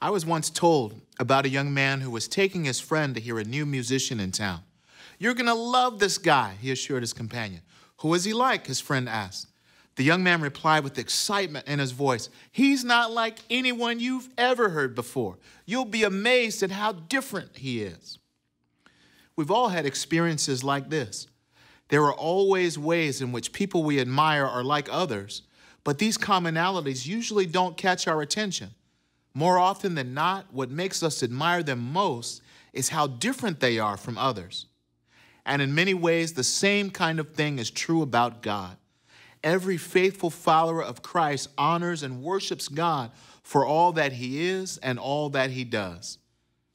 I was once told about a young man who was taking his friend to hear a new musician in town. You're gonna love this guy, he assured his companion. Who is he like? his friend asked. The young man replied with excitement in his voice He's not like anyone you've ever heard before. You'll be amazed at how different he is. We've all had experiences like this. There are always ways in which people we admire are like others, but these commonalities usually don't catch our attention. More often than not, what makes us admire them most is how different they are from others. And in many ways, the same kind of thing is true about God. Every faithful follower of Christ honors and worships God for all that he is and all that he does.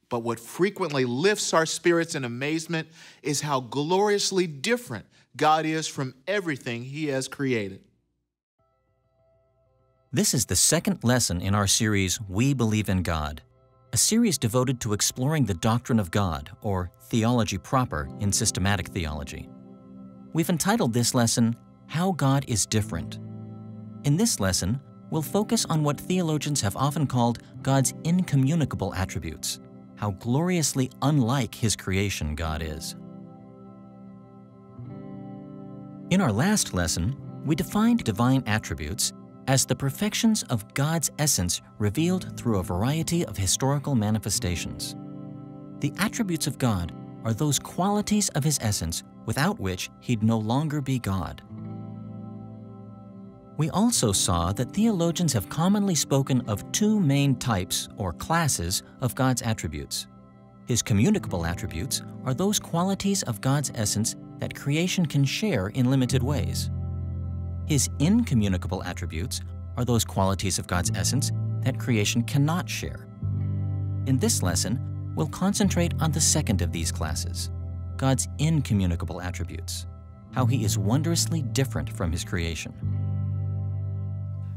But what frequently lifts our spirits in amazement is how gloriously different God is from everything he has created. This is the second lesson in our series, We Believe in God, a series devoted to exploring the doctrine of God, or theology proper in systematic theology. We've entitled this lesson, How God is Different. In this lesson, we'll focus on what theologians have often called God's incommunicable attributes, how gloriously unlike His creation God is. In our last lesson, we defined divine attributes as the perfections of God's essence revealed through a variety of historical manifestations. The attributes of God are those qualities of His essence without which He'd no longer be God. We also saw that theologians have commonly spoken of two main types or classes of God's attributes. His communicable attributes are those qualities of God's essence that creation can share in limited ways. His incommunicable attributes are those qualities of God's essence that creation cannot share. In this lesson, we'll concentrate on the second of these classes, God's incommunicable attributes, how he is wondrously different from his creation.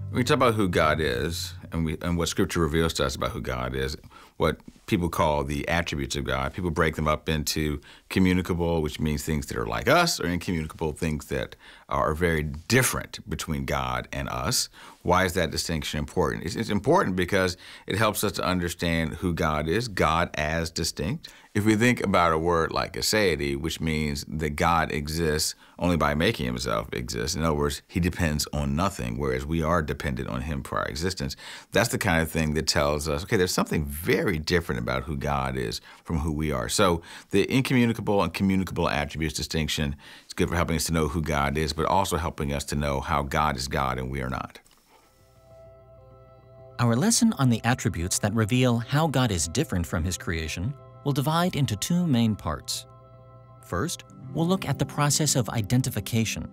When we talk about who God is and, we, and what Scripture reveals to us about who God is, what people call the attributes of God. People break them up into communicable, which means things that are like us, or incommunicable, things that are very different between God and us. Why is that distinction important? It's, it's important because it helps us to understand who God is, God as distinct, if we think about a word like aseity, which means that God exists only by making himself exist, in other words, he depends on nothing, whereas we are dependent on him for our existence, that's the kind of thing that tells us, okay, there's something very different about who God is from who we are. So the incommunicable and communicable attributes distinction is good for helping us to know who God is, but also helping us to know how God is God and we are not. Our lesson on the attributes that reveal how God is different from his creation will divide into two main parts. First, we'll look at the process of identification,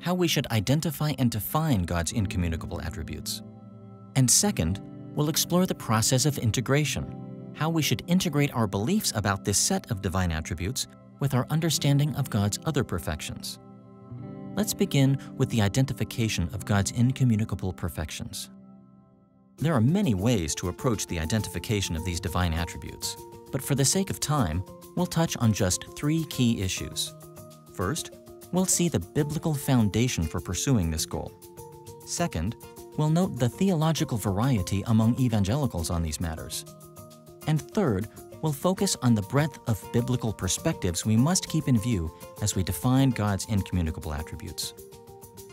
how we should identify and define God's incommunicable attributes. And second, we'll explore the process of integration, how we should integrate our beliefs about this set of divine attributes with our understanding of God's other perfections. Let's begin with the identification of God's incommunicable perfections. There are many ways to approach the identification of these divine attributes but for the sake of time, we'll touch on just three key issues. First, we'll see the biblical foundation for pursuing this goal. Second, we'll note the theological variety among evangelicals on these matters. And third, we'll focus on the breadth of biblical perspectives we must keep in view as we define God's incommunicable attributes.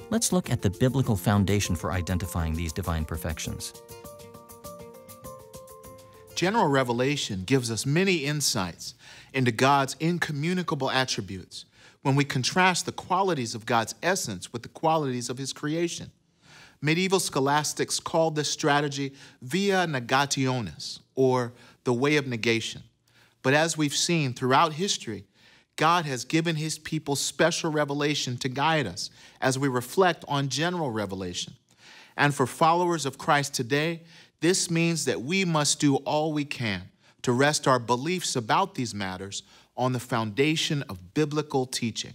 Let's look at the biblical foundation for identifying these divine perfections. General revelation gives us many insights into God's incommunicable attributes when we contrast the qualities of God's essence with the qualities of his creation. Medieval scholastics called this strategy via negationis, or the way of negation. But as we've seen throughout history, God has given his people special revelation to guide us as we reflect on general revelation. And for followers of Christ today, this means that we must do all we can to rest our beliefs about these matters on the foundation of biblical teaching.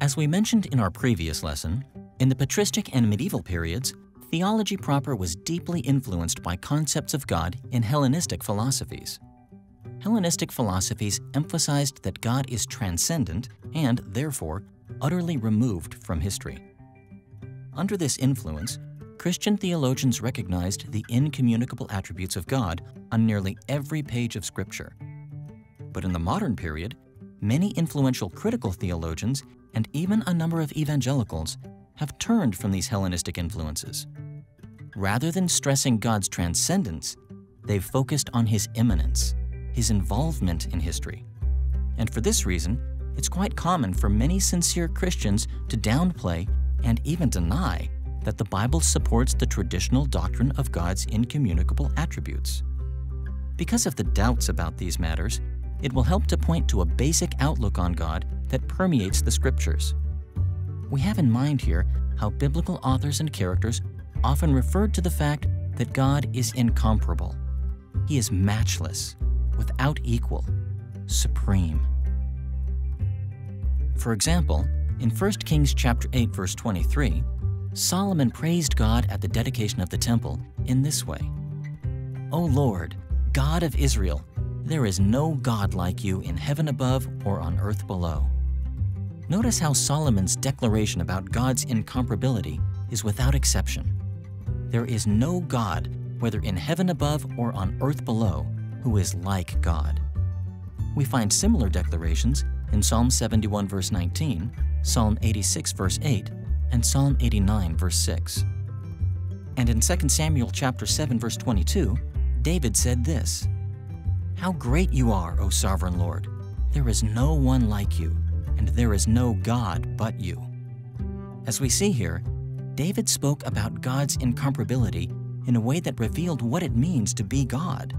As we mentioned in our previous lesson, in the patristic and medieval periods, theology proper was deeply influenced by concepts of God in Hellenistic philosophies. Hellenistic philosophies emphasized that God is transcendent and, therefore, utterly removed from history. Under this influence, Christian theologians recognized the incommunicable attributes of God on nearly every page of Scripture. But in the modern period, many influential critical theologians and even a number of evangelicals have turned from these Hellenistic influences. Rather than stressing God's transcendence, they've focused on his immanence, his involvement in history. And for this reason, it's quite common for many sincere Christians to downplay and even deny that the Bible supports the traditional doctrine of God's incommunicable attributes. Because of the doubts about these matters, it will help to point to a basic outlook on God that permeates the Scriptures. We have in mind here how biblical authors and characters often referred to the fact that God is incomparable. He is matchless, without equal, supreme. For example, in 1 Kings chapter 8 verse 23, Solomon praised God at the dedication of the temple in this way. O Lord, God of Israel, there is no God like you in heaven above or on earth below. Notice how Solomon's declaration about God's incomparability is without exception. There is no God, whether in heaven above or on earth below, who is like God. We find similar declarations in Psalm 71 verse 19, Psalm 86 verse 8, and Psalm 89 verse 6. And in 2 Samuel chapter 7 verse 22, David said this, How great you are, O sovereign Lord! There is no one like you, and there is no God but you. As we see here, David spoke about God's incomparability in a way that revealed what it means to be God.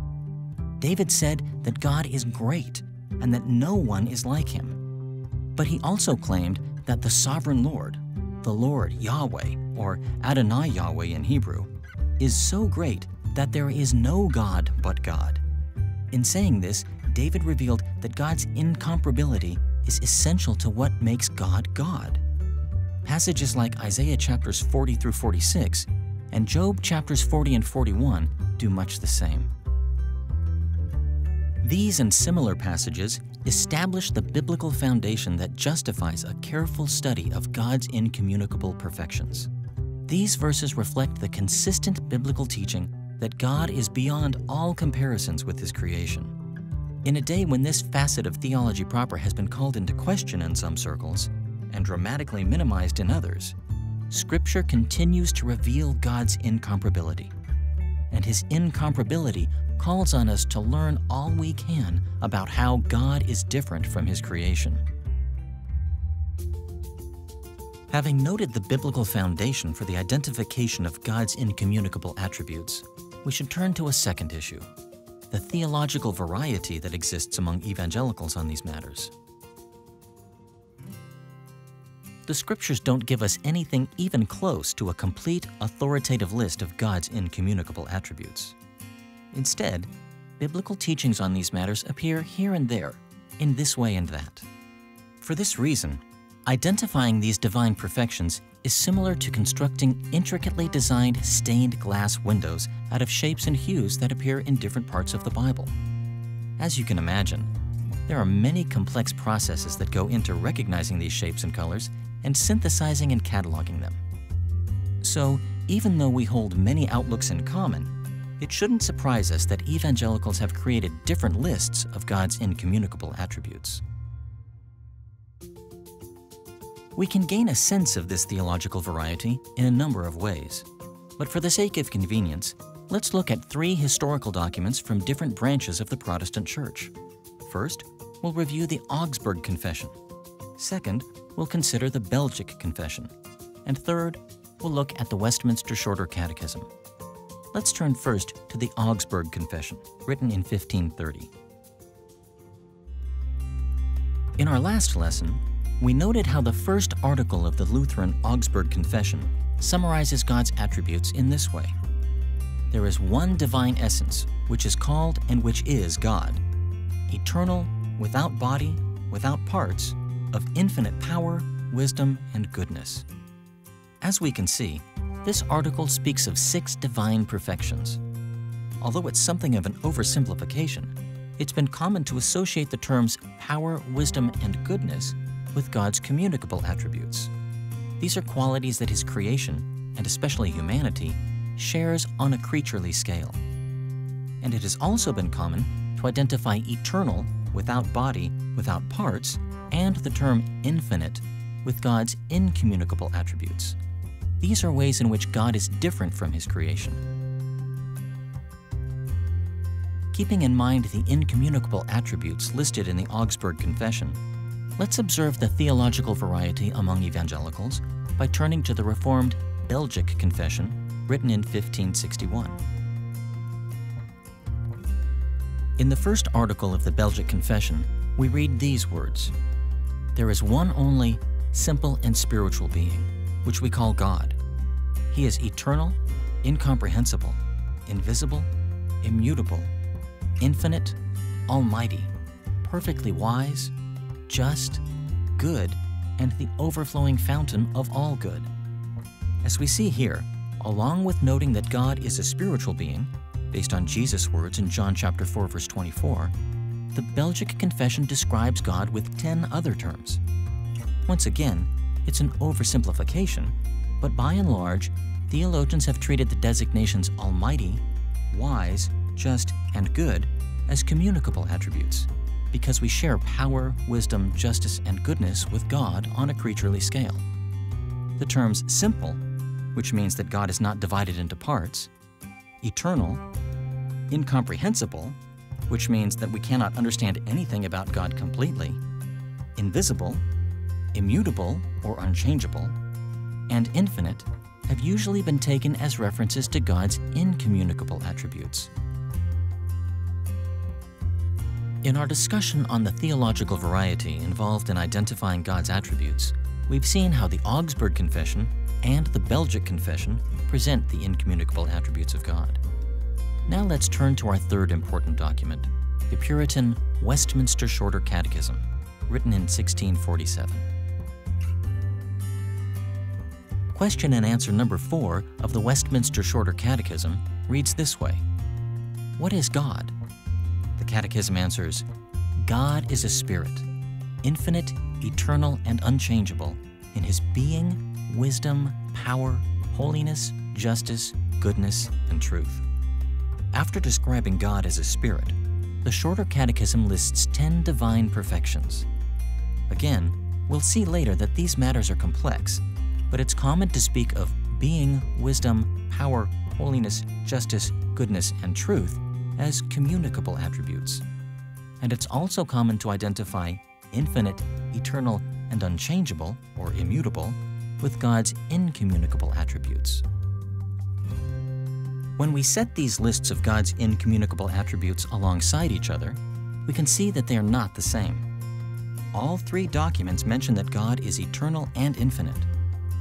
David said that God is great and that no one is like him. But he also claimed that the sovereign Lord, the Lord Yahweh, or Adonai Yahweh in Hebrew, is so great that there is no God but God. In saying this, David revealed that God's incomparability is essential to what makes God God. Passages like Isaiah chapters 40 through 46 and Job chapters 40 and 41 do much the same. These and similar passages establish the biblical foundation that justifies a careful study of God's incommunicable perfections. These verses reflect the consistent biblical teaching that God is beyond all comparisons with His creation. In a day when this facet of theology proper has been called into question in some circles, and dramatically minimized in others, Scripture continues to reveal God's incomparability. And his incomparability calls on us to learn all we can about how God is different from his creation. Having noted the biblical foundation for the identification of God's incommunicable attributes, we should turn to a second issue the theological variety that exists among evangelicals on these matters. The scriptures don't give us anything even close to a complete, authoritative list of God's incommunicable attributes. Instead, biblical teachings on these matters appear here and there, in this way and that. For this reason, identifying these divine perfections is similar to constructing intricately designed stained glass windows out of shapes and hues that appear in different parts of the Bible. As you can imagine, there are many complex processes that go into recognizing these shapes and colors and synthesizing and cataloging them. So, even though we hold many outlooks in common, it shouldn't surprise us that evangelicals have created different lists of God's incommunicable attributes. We can gain a sense of this theological variety in a number of ways. But for the sake of convenience, let's look at three historical documents from different branches of the Protestant Church. First, we'll review the Augsburg Confession. Second, we'll consider the Belgic Confession. And third, we'll look at the Westminster Shorter Catechism. Let's turn first to the Augsburg Confession, written in 1530. In our last lesson, we noted how the first article of the Lutheran Augsburg Confession summarizes God's attributes in this way. There is one divine essence, which is called and which is God, eternal, without body, without parts, of infinite power, wisdom, and goodness. As we can see, this article speaks of six divine perfections. Although it's something of an oversimplification, it's been common to associate the terms power, wisdom, and goodness with God's communicable attributes. These are qualities that His creation, and especially humanity, shares on a creaturely scale. And it has also been common to identify eternal, without body, without parts, and the term infinite with God's incommunicable attributes. These are ways in which God is different from His creation. Keeping in mind the incommunicable attributes listed in the Augsburg Confession, let's observe the theological variety among evangelicals by turning to the Reformed Belgic Confession, written in 1561. In the first article of the Belgic Confession, we read these words There is one only, simple, and spiritual being, which we call God. He is eternal, incomprehensible, invisible, immutable, infinite, almighty, perfectly wise, just, good, and the overflowing fountain of all good. As we see here, along with noting that God is a spiritual being, based on Jesus' words in John chapter 4 verse 24, the Belgic Confession describes God with 10 other terms. Once again, it's an oversimplification, but by and large, theologians have treated the designations almighty, wise, just, and good as communicable attributes because we share power, wisdom, justice, and goodness with God on a creaturely scale. The terms simple, which means that God is not divided into parts, eternal, incomprehensible, which means that we cannot understand anything about God completely, invisible, immutable or unchangeable, and infinite have usually been taken as references to God's incommunicable attributes. In our discussion on the theological variety involved in identifying God's attributes, we've seen how the Augsburg Confession and the Belgic Confession present the incommunicable attributes of God. Now let's turn to our third important document, the Puritan Westminster Shorter Catechism, written in 1647. Question and answer number four of the Westminster Shorter Catechism reads this way What is God? The Catechism answers God is a spirit, infinite, eternal, and unchangeable in his being, wisdom, power, holiness, justice, goodness, and truth. After describing God as a spirit, the Shorter Catechism lists 10 divine perfections. Again, we'll see later that these matters are complex, but it's common to speak of being, wisdom, power, holiness, justice, goodness, and truth as communicable attributes. And it's also common to identify infinite, eternal, and unchangeable, or immutable, with God's incommunicable attributes. When we set these lists of God's incommunicable attributes alongside each other, we can see that they are not the same. All three documents mention that God is eternal and infinite,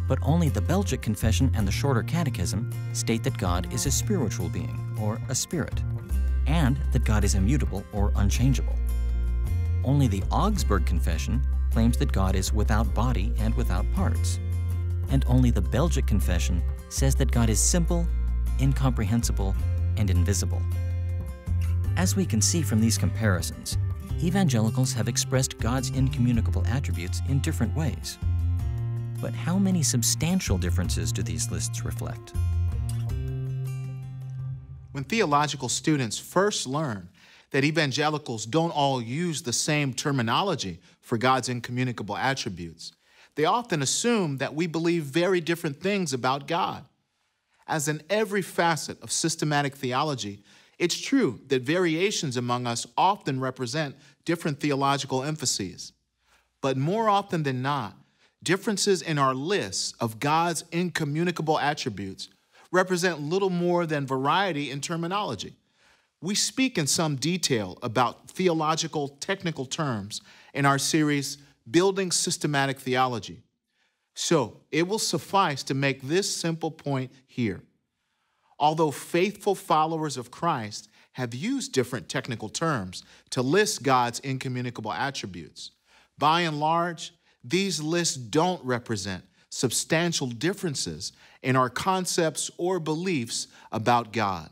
but only the Belgic Confession and the Shorter Catechism state that God is a spiritual being, or a spirit and that God is immutable or unchangeable. Only the Augsburg Confession claims that God is without body and without parts. And only the Belgic Confession says that God is simple, incomprehensible, and invisible. As we can see from these comparisons, evangelicals have expressed God's incommunicable attributes in different ways. But how many substantial differences do these lists reflect? When theological students first learn that evangelicals don't all use the same terminology for God's incommunicable attributes, they often assume that we believe very different things about God. As in every facet of systematic theology, it's true that variations among us often represent different theological emphases. But more often than not, differences in our lists of God's incommunicable attributes represent little more than variety in terminology. We speak in some detail about theological technical terms in our series, Building Systematic Theology. So it will suffice to make this simple point here. Although faithful followers of Christ have used different technical terms to list God's incommunicable attributes, by and large, these lists don't represent substantial differences in our concepts or beliefs about God.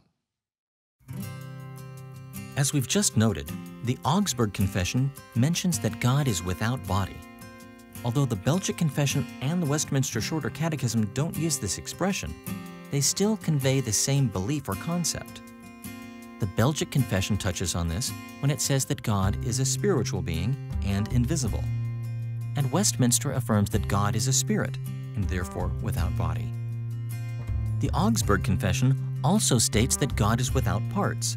As we've just noted, the Augsburg Confession mentions that God is without body. Although the Belgic Confession and the Westminster Shorter Catechism don't use this expression, they still convey the same belief or concept. The Belgic Confession touches on this when it says that God is a spiritual being and invisible. And Westminster affirms that God is a spirit and therefore without body. The Augsburg Confession also states that God is without parts.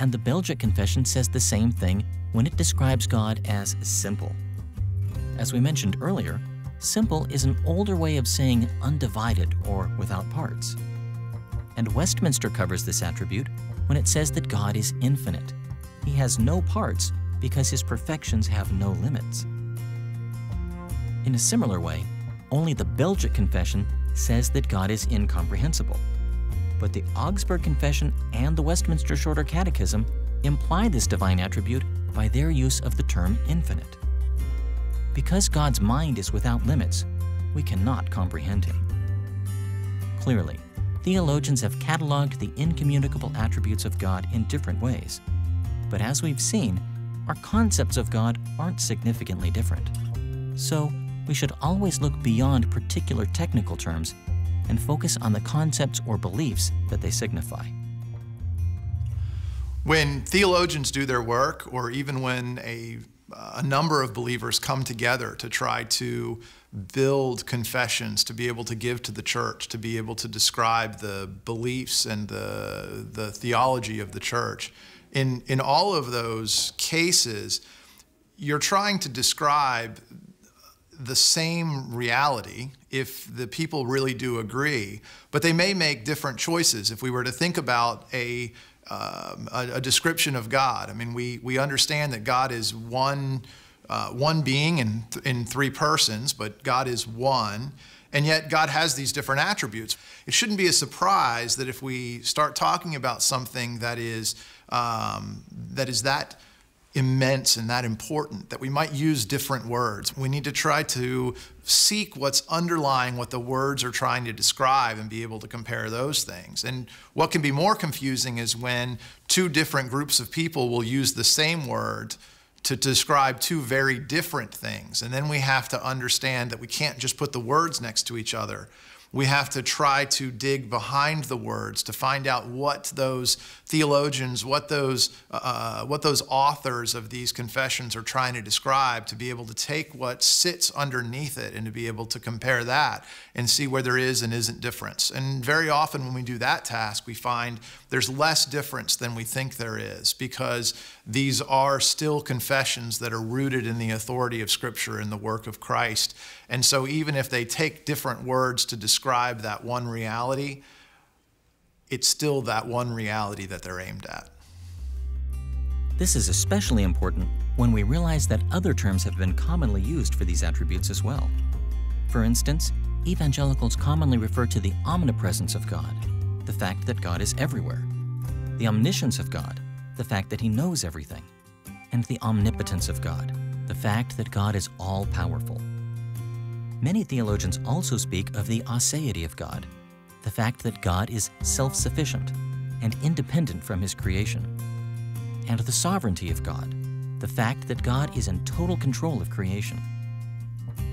And the Belgic Confession says the same thing when it describes God as simple. As we mentioned earlier, simple is an older way of saying undivided or without parts. And Westminster covers this attribute when it says that God is infinite. He has no parts because his perfections have no limits. In a similar way, only the Belgic Confession says that God is incomprehensible. But the Augsburg Confession and the Westminster Shorter Catechism imply this divine attribute by their use of the term infinite. Because God's mind is without limits, we cannot comprehend Him. Clearly, theologians have cataloged the incommunicable attributes of God in different ways. But as we've seen, our concepts of God aren't significantly different. So, we should always look beyond particular technical terms and focus on the concepts or beliefs that they signify. When theologians do their work, or even when a, a number of believers come together to try to build confessions, to be able to give to the church, to be able to describe the beliefs and the, the theology of the church, in, in all of those cases, you're trying to describe the same reality if the people really do agree, but they may make different choices. If we were to think about a, um, a, a, description of God, I mean, we, we understand that God is one, uh, one being in, in three persons, but God is one. And yet, God has these different attributes. It shouldn't be a surprise that if we start talking about something that is, um, that, is that immense and that important that we might use different words. We need to try to seek what's underlying what the words are trying to describe and be able to compare those things. And what can be more confusing is when two different groups of people will use the same word to describe two very different things. And then we have to understand that we can't just put the words next to each other we have to try to dig behind the words to find out what those theologians, what those, uh, what those authors of these confessions are trying to describe, to be able to take what sits underneath it and to be able to compare that and see where there is and isn't difference. And very often when we do that task, we find there's less difference than we think there is because these are still confessions that are rooted in the authority of Scripture and the work of Christ. And so, even if they take different words to describe that one reality, it's still that one reality that they're aimed at. This is especially important when we realize that other terms have been commonly used for these attributes as well. For instance, evangelicals commonly refer to the omnipresence of God, the fact that God is everywhere, the omniscience of God, the fact that He knows everything, and the omnipotence of God, the fact that God is all powerful. Many theologians also speak of the aseity of God, the fact that God is self sufficient and independent from his creation, and the sovereignty of God, the fact that God is in total control of creation.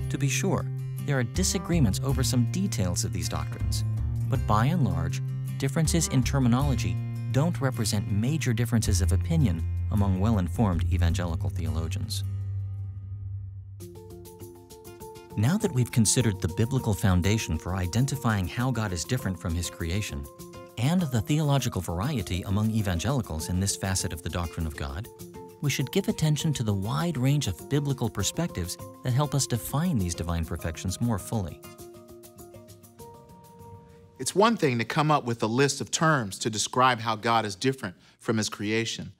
To be sure, there are disagreements over some details of these doctrines, but by and large, differences in terminology don't represent major differences of opinion among well informed evangelical theologians. Now that we've considered the biblical foundation for identifying how God is different from His creation, and the theological variety among evangelicals in this facet of the doctrine of God, we should give attention to the wide range of biblical perspectives that help us define these divine perfections more fully. It's one thing to come up with a list of terms to describe how God is different from His creation.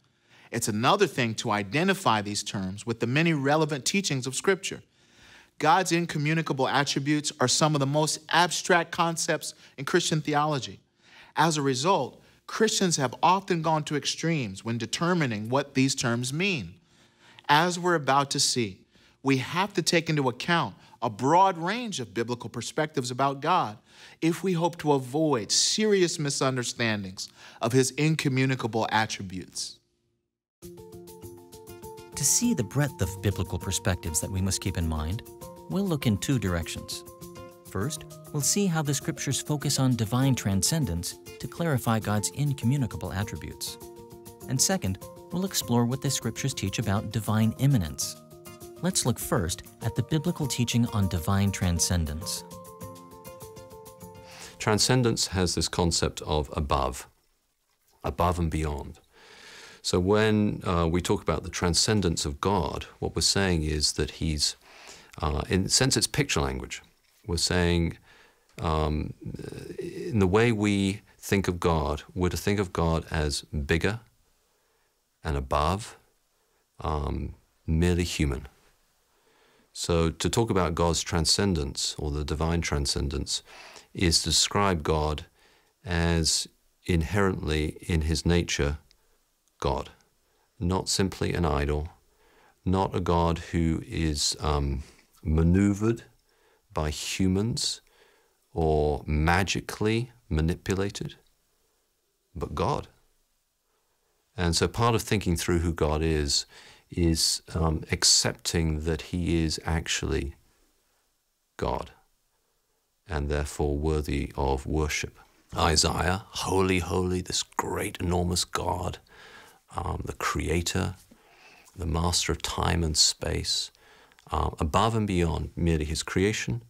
It's another thing to identify these terms with the many relevant teachings of Scripture. God's incommunicable attributes are some of the most abstract concepts in Christian theology. As a result, Christians have often gone to extremes when determining what these terms mean. As we're about to see, we have to take into account a broad range of biblical perspectives about God if we hope to avoid serious misunderstandings of his incommunicable attributes. To see the breadth of biblical perspectives that we must keep in mind, we'll look in two directions. First, we'll see how the scriptures focus on divine transcendence to clarify God's incommunicable attributes. And second, we'll explore what the scriptures teach about divine immanence. Let's look first at the biblical teaching on divine transcendence. Transcendence has this concept of above, above and beyond. So when uh, we talk about the transcendence of God, what we're saying is that He's, uh, in a sense, it's picture language. We're saying, um, in the way we think of God, we're to think of God as bigger and above, um, merely human. So to talk about God's transcendence or the divine transcendence is to describe God as inherently in his nature God, not simply an idol, not a God who is um, maneuvered by humans or magically manipulated, but God. And so part of thinking through who God is is um, accepting that He is actually God and therefore worthy of worship. Isaiah, holy, holy, this great, enormous God, um, the Creator, the Master of time and space, um, above and beyond merely His creation,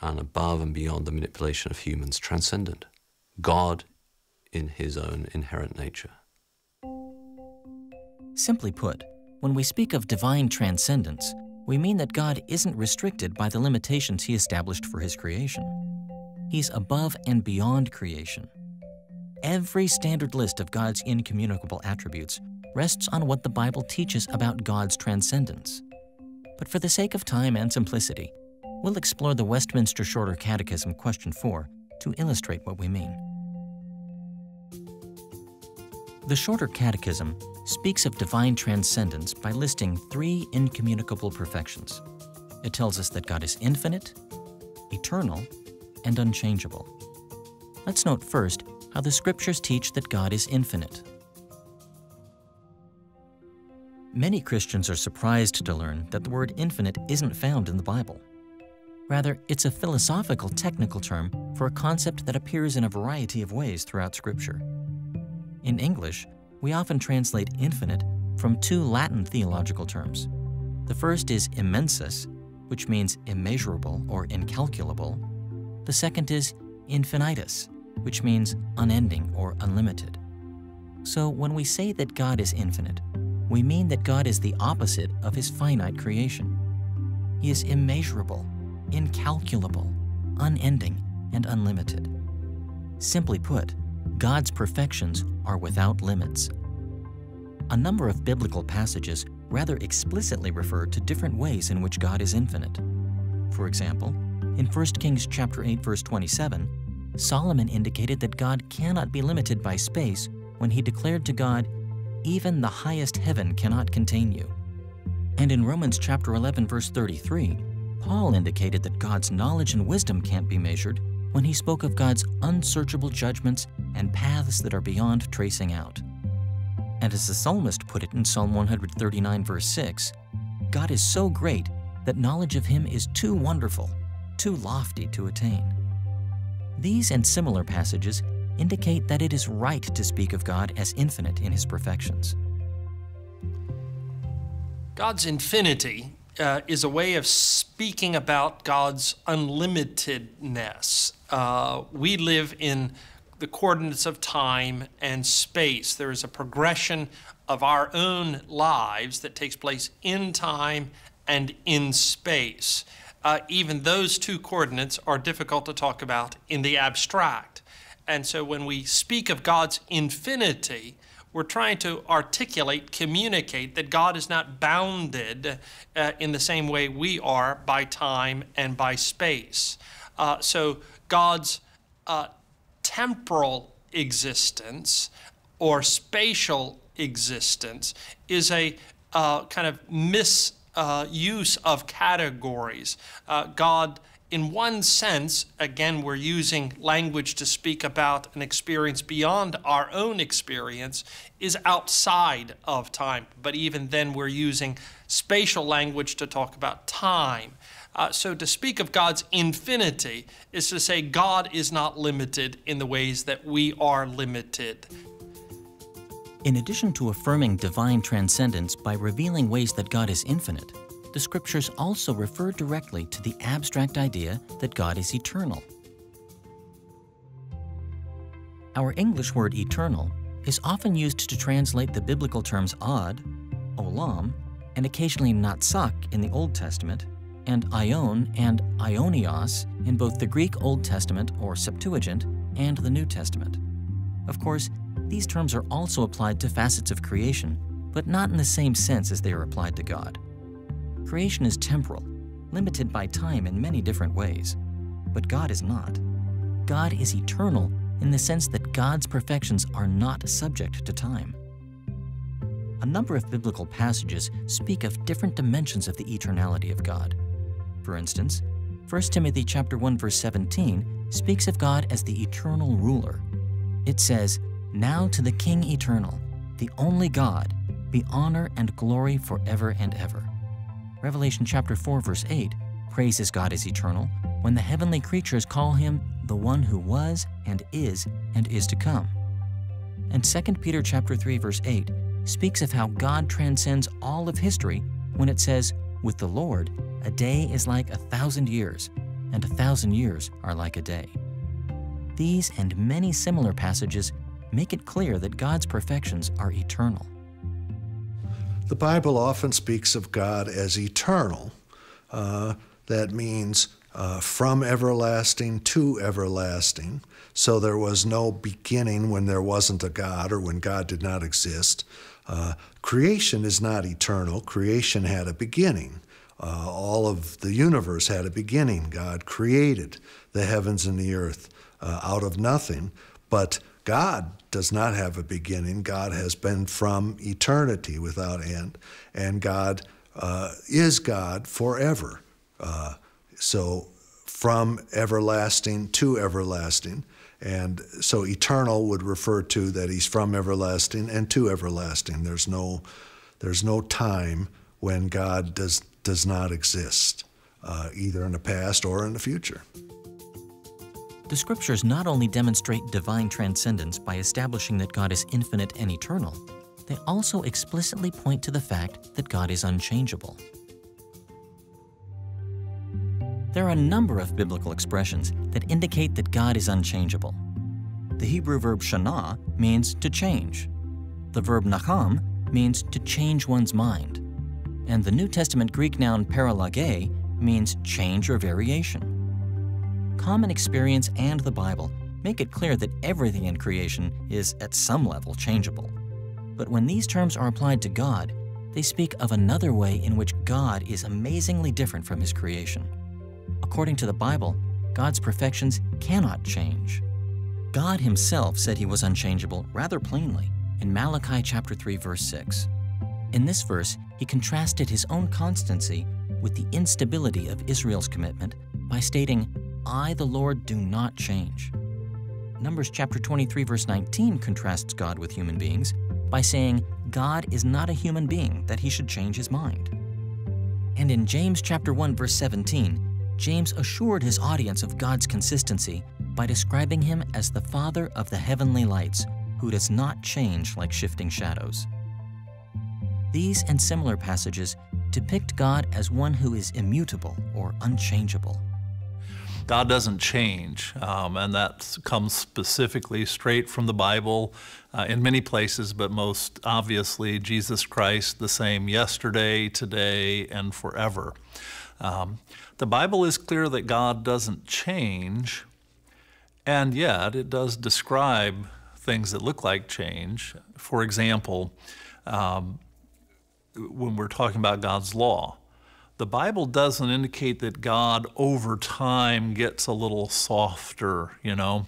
and above and beyond the manipulation of humans, transcendent. God in His own inherent nature. Simply put, when we speak of divine transcendence, we mean that God isn't restricted by the limitations He established for His creation. He's above and beyond creation. Every standard list of God's incommunicable attributes rests on what the Bible teaches about God's transcendence. But for the sake of time and simplicity, we'll explore the Westminster Shorter Catechism, question 4, to illustrate what we mean. The Shorter Catechism speaks of divine transcendence by listing three incommunicable perfections. It tells us that God is infinite, eternal, and unchangeable. Let's note first how the scriptures teach that God is infinite. Many Christians are surprised to learn that the word infinite isn't found in the Bible. Rather, it's a philosophical technical term for a concept that appears in a variety of ways throughout Scripture. In English, we often translate infinite from two Latin theological terms. The first is immensus, which means immeasurable or incalculable. The second is infinitus, which means unending or unlimited. So when we say that God is infinite, we mean that God is the opposite of his finite creation. He is immeasurable, incalculable, unending, and unlimited. Simply put, God's perfections are without limits. A number of biblical passages rather explicitly refer to different ways in which God is infinite. For example, in 1 Kings chapter 8 verse 27, Solomon indicated that God cannot be limited by space when he declared to God, "Even the highest heaven cannot contain you." And in Romans chapter 11 verse 33, Paul indicated that God's knowledge and wisdom can't be measured when he spoke of God's unsearchable judgments and paths that are beyond tracing out. And as the psalmist put it in Psalm 139, verse 6, God is so great that knowledge of him is too wonderful, too lofty to attain. These and similar passages indicate that it is right to speak of God as infinite in his perfections. God's infinity uh, is a way of speaking about God's unlimitedness. Uh, we live in the coordinates of time and space. There is a progression of our own lives that takes place in time and in space. Uh, even those two coordinates are difficult to talk about in the abstract. And so when we speak of God's infinity, we're trying to articulate, communicate that God is not bounded uh, in the same way we are by time and by space. Uh, so God's uh, temporal existence or spatial existence is a uh, kind of misuse uh, of categories. Uh, God in one sense, again, we're using language to speak about an experience beyond our own experience, is outside of time. But even then, we're using spatial language to talk about time. Uh, so to speak of God's infinity is to say God is not limited in the ways that we are limited. In addition to affirming divine transcendence by revealing ways that God is infinite, the scriptures also refer directly to the abstract idea that God is eternal. Our English word eternal is often used to translate the biblical terms ad, olam, and occasionally natsak in the Old Testament, and aion and aionios in both the Greek Old Testament or Septuagint and the New Testament. Of course, these terms are also applied to facets of creation, but not in the same sense as they are applied to God. Creation is temporal, limited by time in many different ways, but God is not. God is eternal in the sense that God's perfections are not subject to time. A number of biblical passages speak of different dimensions of the eternality of God. For instance, 1 Timothy chapter 1 verse 17 speaks of God as the eternal ruler. It says, "Now to the King eternal, the only God, be honor and glory forever and ever." Revelation chapter 4 verse 8 praises God as eternal when the heavenly creatures call him the one who was and is and is to come. And 2 Peter chapter 3 verse 8 speaks of how God transcends all of history when it says, "With the Lord, a day is like a thousand years, and a thousand years are like a day." These and many similar passages make it clear that God's perfections are eternal. The Bible often speaks of God as eternal. Uh, that means uh, from everlasting to everlasting. So there was no beginning when there wasn't a God or when God did not exist. Uh, creation is not eternal, creation had a beginning. Uh, all of the universe had a beginning. God created the heavens and the earth uh, out of nothing, but God does not have a beginning. God has been from eternity without end, and God uh, is God forever. Uh, so from everlasting to everlasting. And so eternal would refer to that he's from everlasting and to everlasting. There's no, there's no time when God does, does not exist, uh, either in the past or in the future. The scriptures not only demonstrate divine transcendence by establishing that God is infinite and eternal, they also explicitly point to the fact that God is unchangeable. There are a number of biblical expressions that indicate that God is unchangeable. The Hebrew verb shana means to change. The verb nacham means to change one's mind. And the New Testament Greek noun paralage means change or variation common experience and the Bible make it clear that everything in creation is, at some level, changeable. But when these terms are applied to God, they speak of another way in which God is amazingly different from His creation. According to the Bible, God's perfections cannot change. God Himself said He was unchangeable rather plainly in Malachi chapter 3 verse 6. In this verse, He contrasted His own constancy with the instability of Israel's commitment by stating, I, the Lord, do not change. Numbers chapter 23, verse 19 contrasts God with human beings by saying, God is not a human being that he should change his mind. And in James chapter 1, verse 17, James assured his audience of God's consistency by describing him as the Father of the heavenly lights, who does not change like shifting shadows. These and similar passages depict God as one who is immutable or unchangeable. God doesn't change, um, and that comes specifically straight from the Bible uh, in many places, but most obviously Jesus Christ, the same yesterday, today, and forever. Um, the Bible is clear that God doesn't change, and yet it does describe things that look like change. For example, um, when we're talking about God's law, the Bible doesn't indicate that God over time gets a little softer, you know.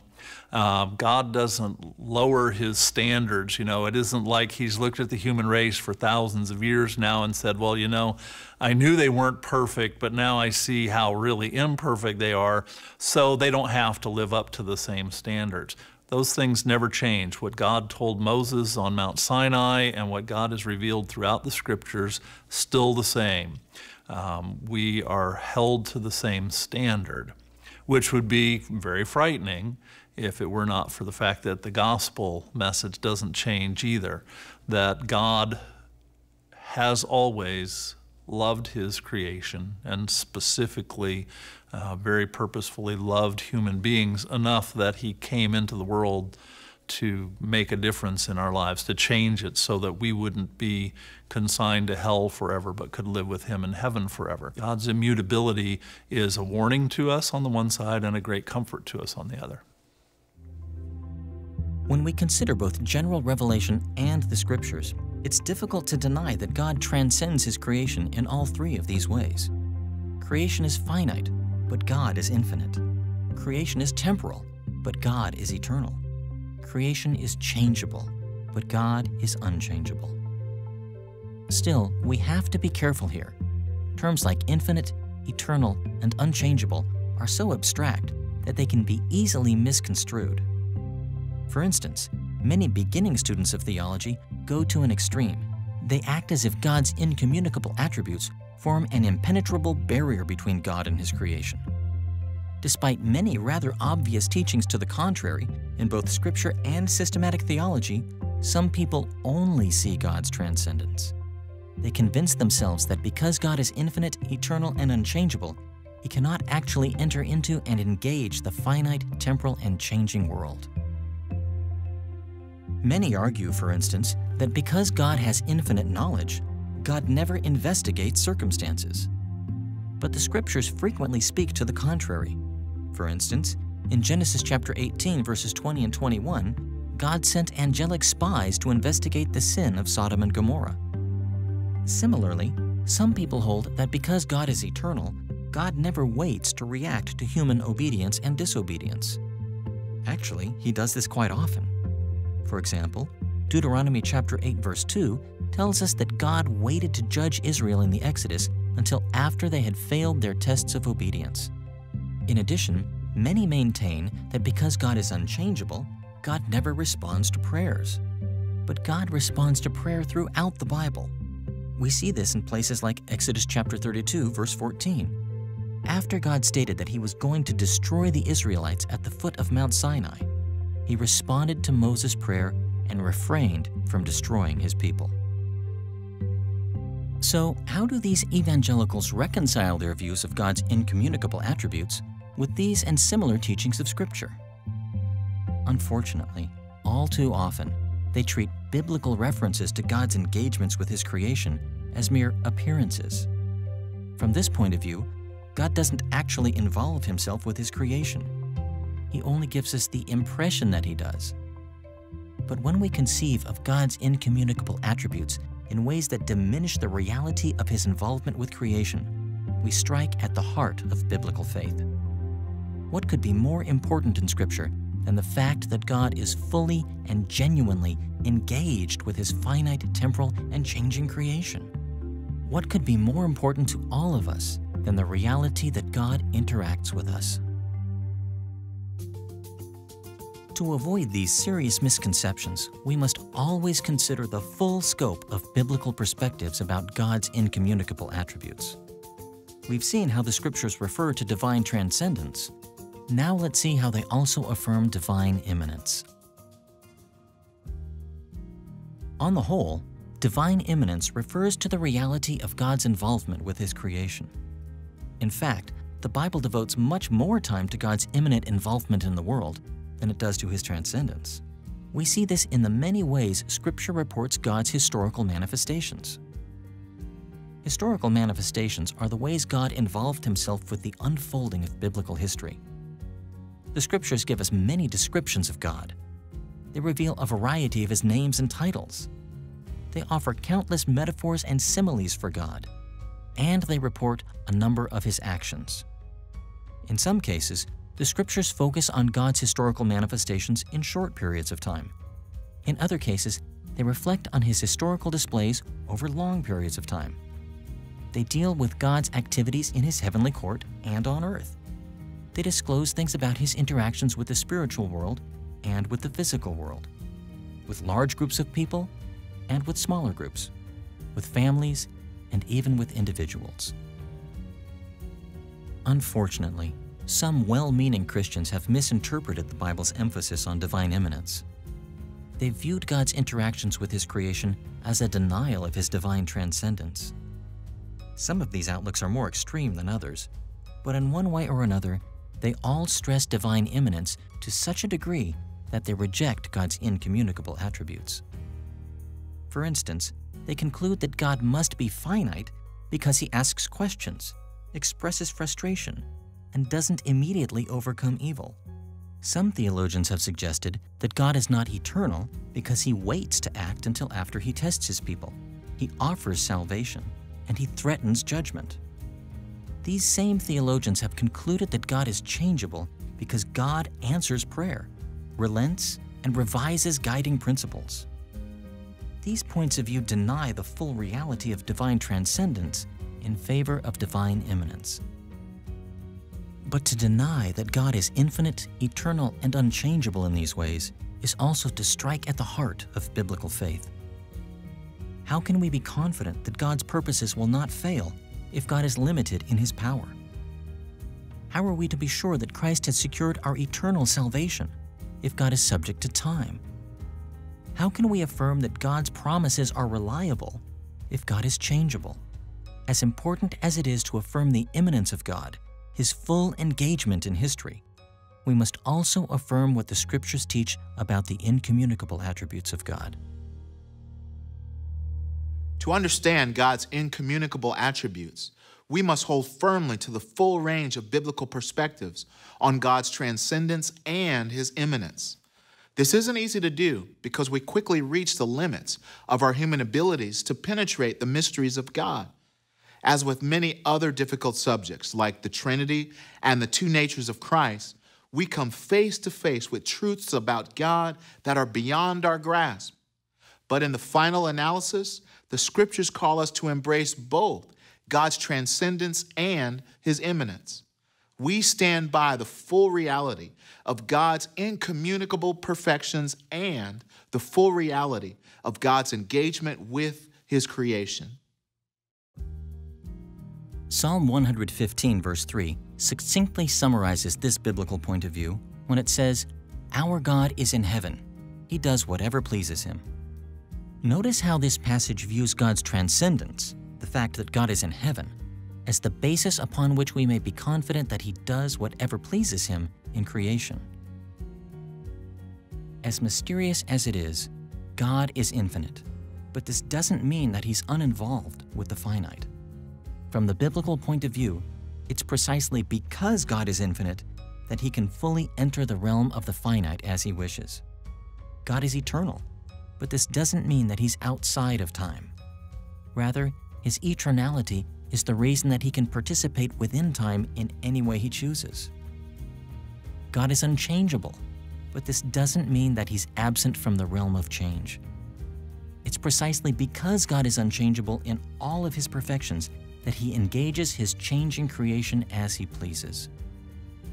Um, God doesn't lower his standards. You know, it isn't like he's looked at the human race for thousands of years now and said, well, you know, I knew they weren't perfect, but now I see how really imperfect they are, so they don't have to live up to the same standards. Those things never change. What God told Moses on Mount Sinai and what God has revealed throughout the scriptures, still the same. Um, we are held to the same standard, which would be very frightening if it were not for the fact that the gospel message doesn't change either. That God has always loved his creation and specifically uh, very purposefully loved human beings enough that he came into the world to make a difference in our lives, to change it so that we wouldn't be consigned to hell forever, but could live with him in heaven forever. God's immutability is a warning to us on the one side and a great comfort to us on the other. When we consider both general revelation and the scriptures, it's difficult to deny that God transcends his creation in all three of these ways. Creation is finite, but God is infinite. Creation is temporal, but God is eternal. Creation is changeable, but God is unchangeable. Still, we have to be careful here. Terms like infinite, eternal, and unchangeable are so abstract that they can be easily misconstrued. For instance, many beginning students of theology go to an extreme. They act as if God's incommunicable attributes form an impenetrable barrier between God and His creation. Despite many rather obvious teachings to the contrary in both Scripture and systematic theology, some people only see God's transcendence. They convince themselves that because God is infinite, eternal, and unchangeable, He cannot actually enter into and engage the finite, temporal, and changing world. Many argue, for instance, that because God has infinite knowledge, God never investigates circumstances. But the scriptures frequently speak to the contrary. For instance, in Genesis chapter 18, verses 20 and 21, God sent angelic spies to investigate the sin of Sodom and Gomorrah. Similarly, some people hold that because God is eternal, God never waits to react to human obedience and disobedience. Actually, he does this quite often. For example, Deuteronomy chapter 8 verse 2 tells us that God waited to judge Israel in the Exodus until after they had failed their tests of obedience. In addition, many maintain that because God is unchangeable, God never responds to prayers. But God responds to prayer throughout the Bible. We see this in places like Exodus chapter 32 verse 14. After God stated that he was going to destroy the Israelites at the foot of Mount Sinai, he responded to Moses' prayer and refrained from destroying his people. So, how do these evangelicals reconcile their views of God's incommunicable attributes with these and similar teachings of Scripture? Unfortunately, all too often, they treat biblical references to God's engagements with His creation as mere appearances. From this point of view, God doesn't actually involve Himself with His creation. He only gives us the impression that He does. But when we conceive of God's incommunicable attributes in ways that diminish the reality of His involvement with creation, we strike at the heart of biblical faith. What could be more important in Scripture than the fact that God is fully and genuinely engaged with His finite, temporal, and changing creation? What could be more important to all of us than the reality that God interacts with us? To avoid these serious misconceptions, we must always consider the full scope of biblical perspectives about God's incommunicable attributes. We've seen how the scriptures refer to divine transcendence. Now let's see how they also affirm divine immanence. On the whole, divine immanence refers to the reality of God's involvement with His creation. In fact, the Bible devotes much more time to God's immanent involvement in the world than it does to his transcendence. We see this in the many ways Scripture reports God's historical manifestations. Historical manifestations are the ways God involved himself with the unfolding of biblical history. The Scriptures give us many descriptions of God. They reveal a variety of his names and titles. They offer countless metaphors and similes for God, and they report a number of his actions. In some cases, the scriptures focus on God's historical manifestations in short periods of time. In other cases, they reflect on his historical displays over long periods of time. They deal with God's activities in his heavenly court and on earth. They disclose things about his interactions with the spiritual world and with the physical world, with large groups of people and with smaller groups, with families and even with individuals. Unfortunately, some well meaning Christians have misinterpreted the Bible's emphasis on divine immanence. They viewed God's interactions with His creation as a denial of His divine transcendence. Some of these outlooks are more extreme than others, but in one way or another, they all stress divine immanence to such a degree that they reject God's incommunicable attributes. For instance, they conclude that God must be finite because he asks questions, expresses frustration, and doesn't immediately overcome evil. Some theologians have suggested that God is not eternal because he waits to act until after he tests his people. He offers salvation and he threatens judgment. These same theologians have concluded that God is changeable because God answers prayer, relents, and revises guiding principles. These points of view deny the full reality of divine transcendence in favor of divine immanence. But to deny that God is infinite, eternal, and unchangeable in these ways is also to strike at the heart of biblical faith. How can we be confident that God's purposes will not fail if God is limited in his power? How are we to be sure that Christ has secured our eternal salvation if God is subject to time? How can we affirm that God's promises are reliable if God is changeable? As important as it is to affirm the immanence of God, his full engagement in history, we must also affirm what the scriptures teach about the incommunicable attributes of God. To understand God's incommunicable attributes, we must hold firmly to the full range of biblical perspectives on God's transcendence and his immanence. This isn't easy to do because we quickly reach the limits of our human abilities to penetrate the mysteries of God. As with many other difficult subjects, like the Trinity and the two natures of Christ, we come face to face with truths about God that are beyond our grasp. But in the final analysis, the scriptures call us to embrace both God's transcendence and his immanence. We stand by the full reality of God's incommunicable perfections and the full reality of God's engagement with his creation. Psalm 115, verse 3, succinctly summarizes this biblical point of view when it says, Our God is in heaven. He does whatever pleases him. Notice how this passage views God's transcendence, the fact that God is in heaven, as the basis upon which we may be confident that He does whatever pleases Him in creation. As mysterious as it is, God is infinite, but this doesn't mean that He's uninvolved with the finite. From the biblical point of view, it's precisely because God is infinite that He can fully enter the realm of the finite as He wishes. God is eternal but this doesn't mean that he's outside of time. Rather, his eternality is the reason that he can participate within time in any way he chooses. God is unchangeable, but this doesn't mean that he's absent from the realm of change. It's precisely because God is unchangeable in all of his perfections that he engages his changing creation as he pleases.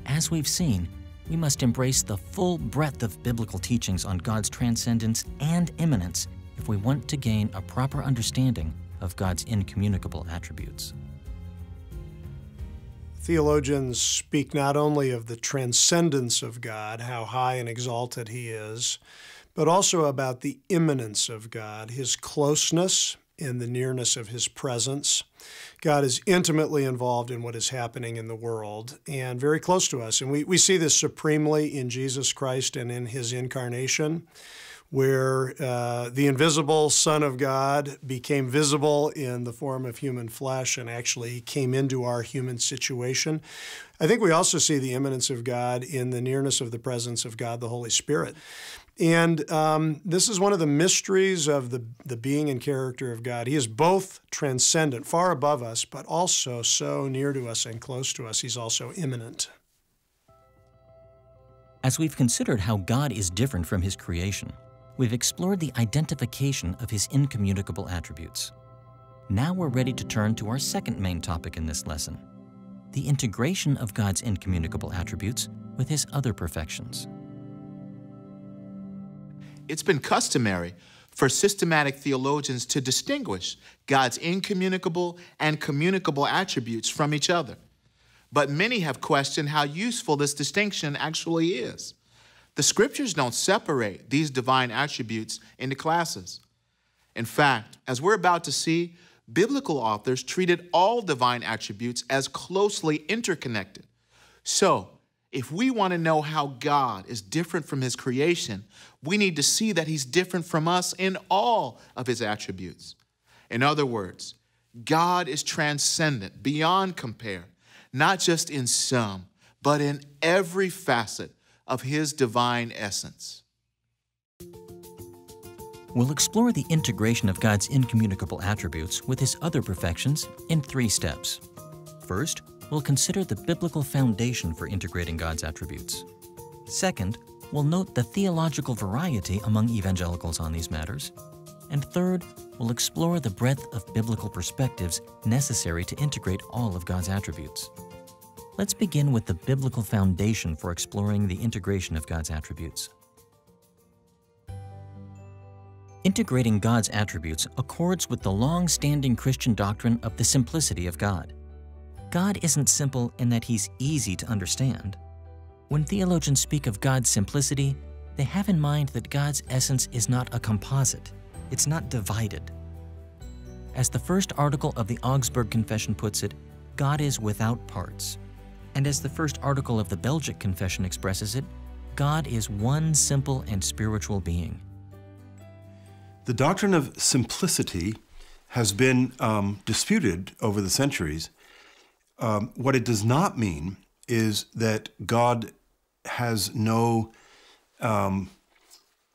As we've seen, we must embrace the full breadth of biblical teachings on God's transcendence and immanence if we want to gain a proper understanding of God's incommunicable attributes. Theologians speak not only of the transcendence of God, how high and exalted He is, but also about the immanence of God, His closeness in the nearness of His presence, God is intimately involved in what is happening in the world and very close to us. And we, we see this supremely in Jesus Christ and in his incarnation, where uh, the invisible Son of God became visible in the form of human flesh and actually came into our human situation. I think we also see the immanence of God in the nearness of the presence of God the Holy Spirit. And um, this is one of the mysteries of the, the being and character of God. He is both transcendent, far above us, but also so near to us and close to us. He's also immanent. As we've considered how God is different from His creation, we've explored the identification of His incommunicable attributes. Now we're ready to turn to our second main topic in this lesson the integration of God's incommunicable attributes with His other perfections. It's been customary for systematic theologians to distinguish God's incommunicable and communicable attributes from each other. But many have questioned how useful this distinction actually is. The scriptures don't separate these divine attributes into classes. In fact, as we're about to see, biblical authors treated all divine attributes as closely interconnected. So, if we want to know how God is different from his creation, we need to see that he's different from us in all of his attributes. In other words, God is transcendent, beyond compare, not just in some, but in every facet of his divine essence. We'll explore the integration of God's incommunicable attributes with his other perfections in three steps. First, we'll consider the biblical foundation for integrating God's attributes. Second, we'll note the theological variety among evangelicals on these matters. And third, we'll explore the breadth of biblical perspectives necessary to integrate all of God's attributes. Let's begin with the biblical foundation for exploring the integration of God's attributes. Integrating God's attributes accords with the long standing Christian doctrine of the simplicity of God. God isn't simple in that He's easy to understand. When theologians speak of God's simplicity, they have in mind that God's essence is not a composite, it's not divided. As the first article of the Augsburg Confession puts it, God is without parts. And as the first article of the Belgic Confession expresses it, God is one simple and spiritual being. The doctrine of simplicity has been um, disputed over the centuries. Um, what it does not mean is that God has no um,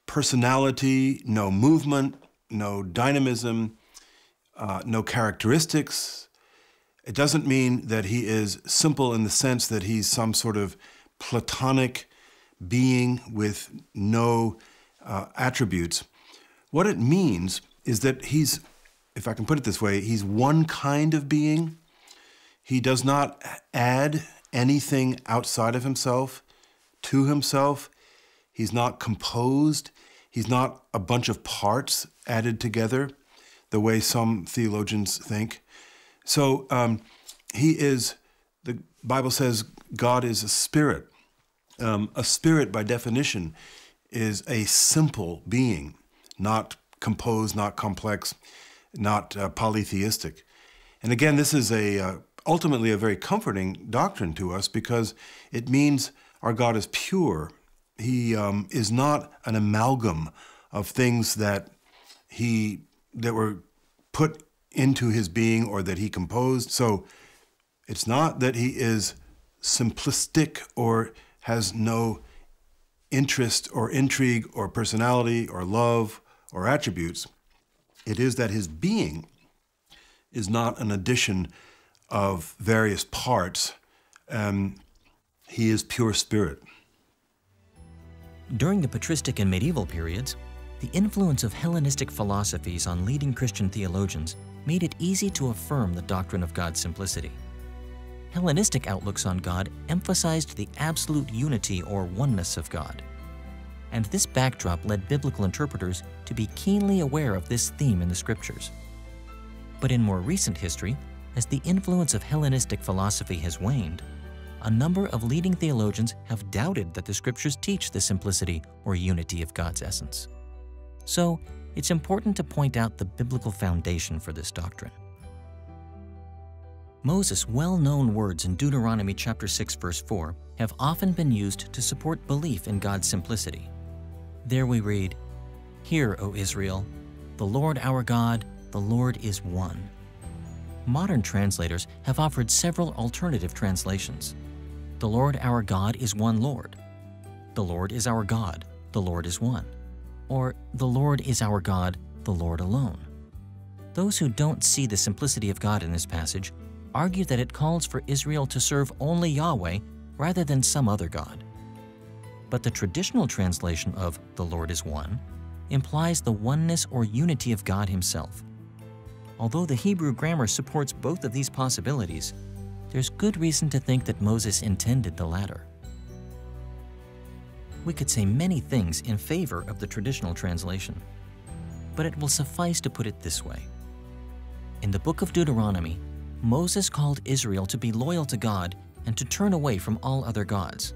personality, no movement, no dynamism, uh, no characteristics. It doesn't mean that he is simple in the sense that he's some sort of platonic being with no uh, attributes. What it means is that he's, if I can put it this way, he's one kind of being. He does not add anything outside of himself to himself. He's not composed. He's not a bunch of parts added together the way some theologians think. So um, he is, the Bible says God is a spirit. Um, a spirit, by definition, is a simple being not composed, not complex, not uh, polytheistic. And again, this is a uh, ultimately a very comforting doctrine to us because it means our God is pure. He um, is not an amalgam of things that he that were put into his being or that he composed. So it's not that he is simplistic or has no interest or intrigue or personality or love or attributes, it is that his being is not an addition of various parts. Um, he is pure spirit. During the patristic and medieval periods, the influence of Hellenistic philosophies on leading Christian theologians made it easy to affirm the doctrine of God's simplicity. Hellenistic outlooks on God emphasized the absolute unity or oneness of God and this backdrop led biblical interpreters to be keenly aware of this theme in the scriptures. But in more recent history, as the influence of Hellenistic philosophy has waned, a number of leading theologians have doubted that the scriptures teach the simplicity or unity of God's essence. So, it's important to point out the biblical foundation for this doctrine. Moses' well-known words in Deuteronomy chapter 6 verse 4 have often been used to support belief in God's simplicity. There we read, Hear, O Israel, the Lord our God, the Lord is one. Modern translators have offered several alternative translations. The Lord our God is one Lord. The Lord is our God, the Lord is one. Or, the Lord is our God, the Lord alone. Those who don't see the simplicity of God in this passage argue that it calls for Israel to serve only Yahweh rather than some other God but the traditional translation of the Lord is one implies the oneness or unity of God Himself. Although the Hebrew grammar supports both of these possibilities, there's good reason to think that Moses intended the latter. we could say many things in favor of the traditional translation. But it will suffice to put it this way. In the book of Deuteronomy, Moses called Israel to be loyal to God and to turn away from all other gods.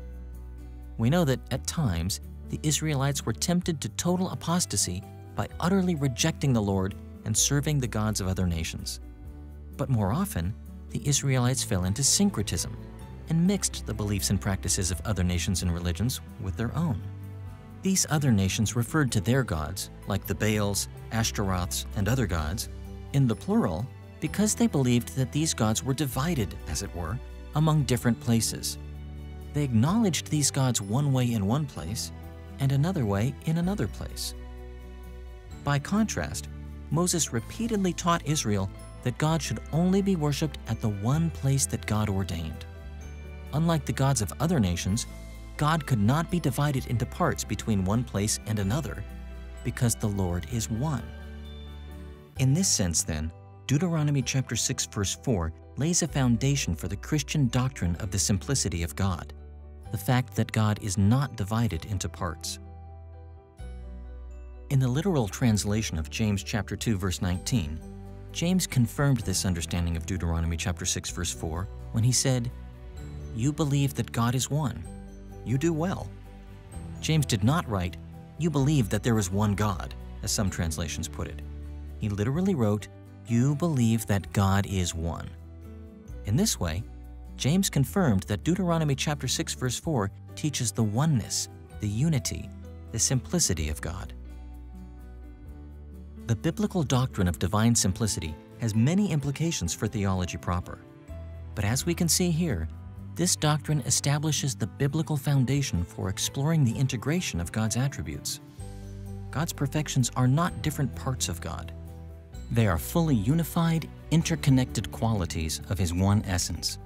We know that at times the Israelites were tempted to total apostasy by utterly rejecting the Lord and serving the gods of other nations. But more often, the Israelites fell into syncretism and mixed the beliefs and practices of other nations and religions with their own. These other nations referred to their gods, like the Baals, Ashtaroths, and other gods, in the plural because they believed that these gods were divided, as it were, among different places. They acknowledged these gods one way in one place and another way in another place. By contrast, Moses repeatedly taught Israel that God should only be worshiped at the one place that God ordained. Unlike the gods of other nations, God could not be divided into parts between one place and another because the Lord is one. In this sense, then, Deuteronomy chapter 6 verse 4 lays a foundation for the Christian doctrine of the simplicity of God, the fact that God is not divided into parts. In the literal translation of James chapter 2 verse 19, James confirmed this understanding of Deuteronomy chapter 6 verse 4 when he said, "You believe that God is one. You do well." James did not write, "You believe that there is one God," as some translations put it. He literally wrote, "You believe that God is one." In this way, James confirmed that Deuteronomy chapter 6 verse 4 teaches the oneness, the unity, the simplicity of God. The biblical doctrine of divine simplicity has many implications for theology proper. But as we can see here, this doctrine establishes the biblical foundation for exploring the integration of God's attributes. God's perfections are not different parts of God. They are fully unified, interconnected qualities of His one essence.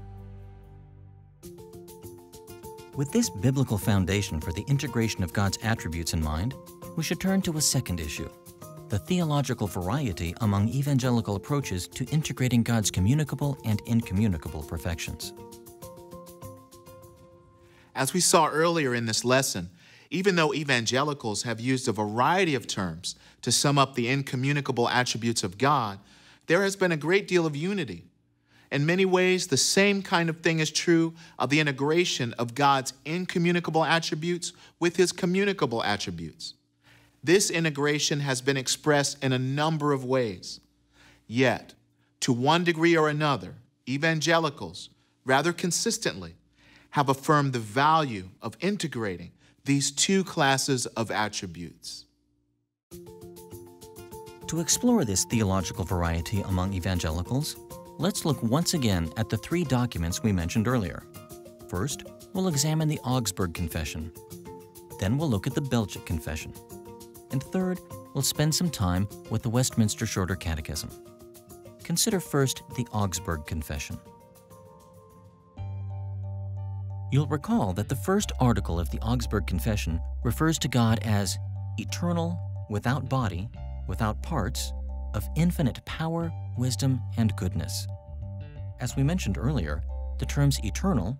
With this biblical foundation for the integration of God's attributes in mind, we should turn to a second issue the theological variety among evangelical approaches to integrating God's communicable and incommunicable perfections. As we saw earlier in this lesson, even though evangelicals have used a variety of terms to sum up the incommunicable attributes of God, there has been a great deal of unity. In many ways, the same kind of thing is true of the integration of God's incommunicable attributes with his communicable attributes. This integration has been expressed in a number of ways. Yet, to one degree or another, evangelicals, rather consistently, have affirmed the value of integrating these two classes of attributes. To explore this theological variety among evangelicals, let's look once again at the three documents we mentioned earlier. First, we'll examine the Augsburg Confession. Then we'll look at the Belgic Confession. And third, we'll spend some time with the Westminster Shorter Catechism. Consider first the Augsburg Confession. You'll recall that the first article of the Augsburg Confession refers to God as eternal, without body, without parts, of infinite power, wisdom, and goodness. As we mentioned earlier, the terms eternal,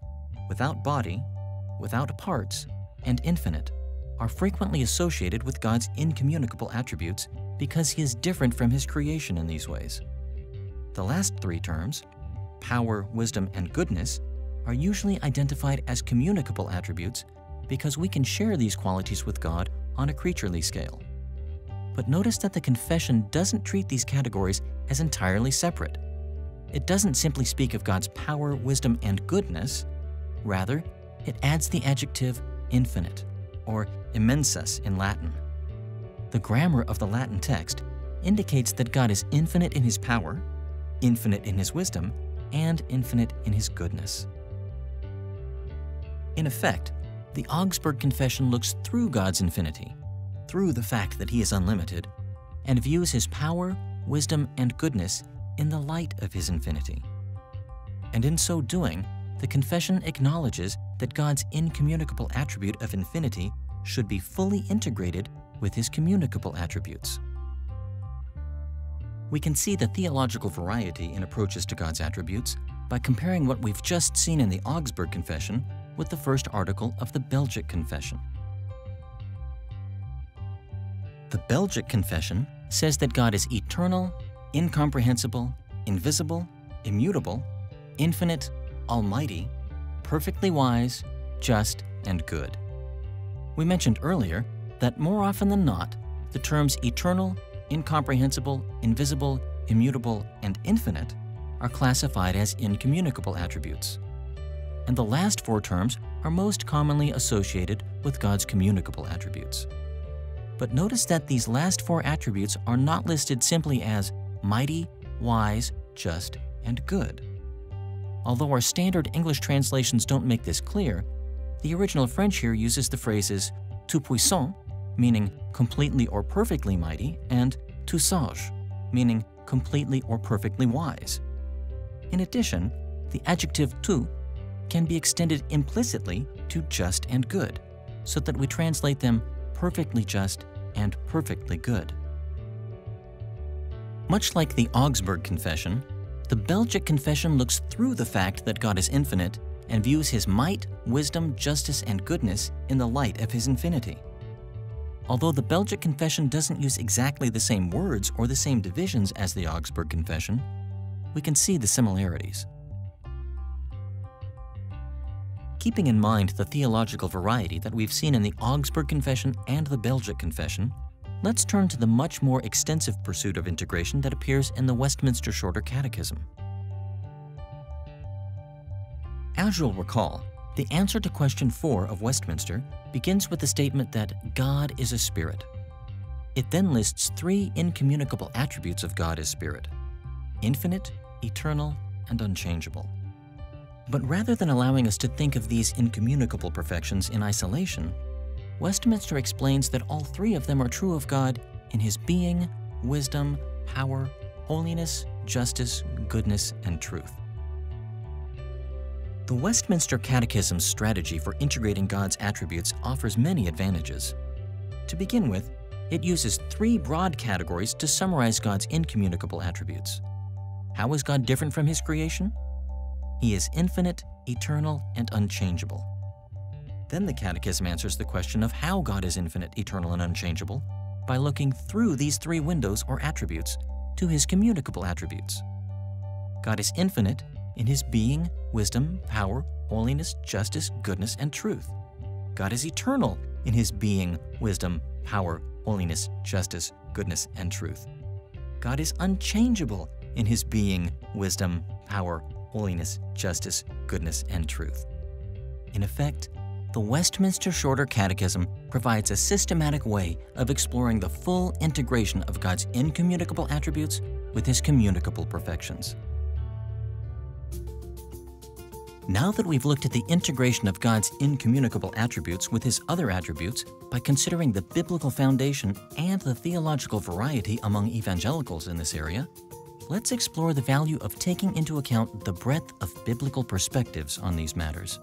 without body, without parts, and infinite are frequently associated with God's incommunicable attributes because he is different from his creation in these ways. The last three terms, power, wisdom, and goodness, are usually identified as communicable attributes because we can share these qualities with God on a creaturely scale. But notice that the confession doesn't treat these categories as entirely separate. It doesn't simply speak of God's power, wisdom, and goodness. Rather, it adds the adjective infinite or immensus in Latin. The grammar of the Latin text indicates that God is infinite in his power, infinite in his wisdom, and infinite in his goodness. In effect, the Augsburg Confession looks through God's infinity, through the fact that he is unlimited, and views his power, wisdom, and goodness in the light of his infinity. And in so doing, the confession acknowledges that God's incommunicable attribute of infinity should be fully integrated with his communicable attributes. We can see the theological variety in approaches to God's attributes by comparing what we've just seen in the Augsburg Confession with the first article of the Belgic Confession. The Belgic Confession says that God is eternal, incomprehensible, invisible, immutable, infinite, almighty, perfectly wise, just, and good. We mentioned earlier that more often than not, the terms eternal, incomprehensible, invisible, immutable, and infinite are classified as incommunicable attributes. And the last four terms are most commonly associated with God's communicable attributes. But notice that these last four attributes are not listed simply as mighty, wise, just, and good. Although our standard English translations don't make this clear, the original French here uses the phrases tout puissant, meaning completely or perfectly mighty, and tout sage, meaning completely or perfectly wise. In addition, the adjective tout can be extended implicitly to just and good, so that we translate them perfectly just and perfectly good. Much like the Augsburg Confession, the Belgic Confession looks through the fact that God is infinite and views his might, wisdom, justice, and goodness in the light of his infinity. Although the Belgic Confession doesn't use exactly the same words or the same divisions as the Augsburg Confession, we can see the similarities. Keeping in mind the theological variety that we've seen in the Augsburg Confession and the Belgic Confession, let's turn to the much more extensive pursuit of integration that appears in the Westminster Shorter Catechism. As you'll recall, the answer to question 4 of Westminster begins with the statement that God is a spirit. It then lists three incommunicable attributes of God as spirit infinite, eternal, and unchangeable. But rather than allowing us to think of these incommunicable perfections in isolation, Westminster explains that all three of them are true of God in his being, wisdom, power, holiness, justice, goodness, and truth. The Westminster Catechism's strategy for integrating God's attributes offers many advantages. To begin with, it uses three broad categories to summarize God's incommunicable attributes. How is God different from His creation? He is infinite, eternal, and unchangeable. Then the Catechism answers the question of how God is infinite, eternal, and unchangeable by looking through these three windows or attributes to His communicable attributes. God is infinite in his being, wisdom, power, holiness, justice, goodness, and truth. God is eternal in his being, wisdom, power, holiness, justice, goodness, and truth. God is unchangeable in his being, wisdom, power, holiness, justice, goodness, and truth. In effect, the Westminster Shorter Catechism provides a systematic way of exploring the full integration of God's incommunicable attributes with his communicable perfections. Now that we've looked at the integration of God's incommunicable attributes with his other attributes by considering the biblical foundation and the theological variety among evangelicals in this area, let's explore the value of taking into account the breadth of biblical perspectives on these matters.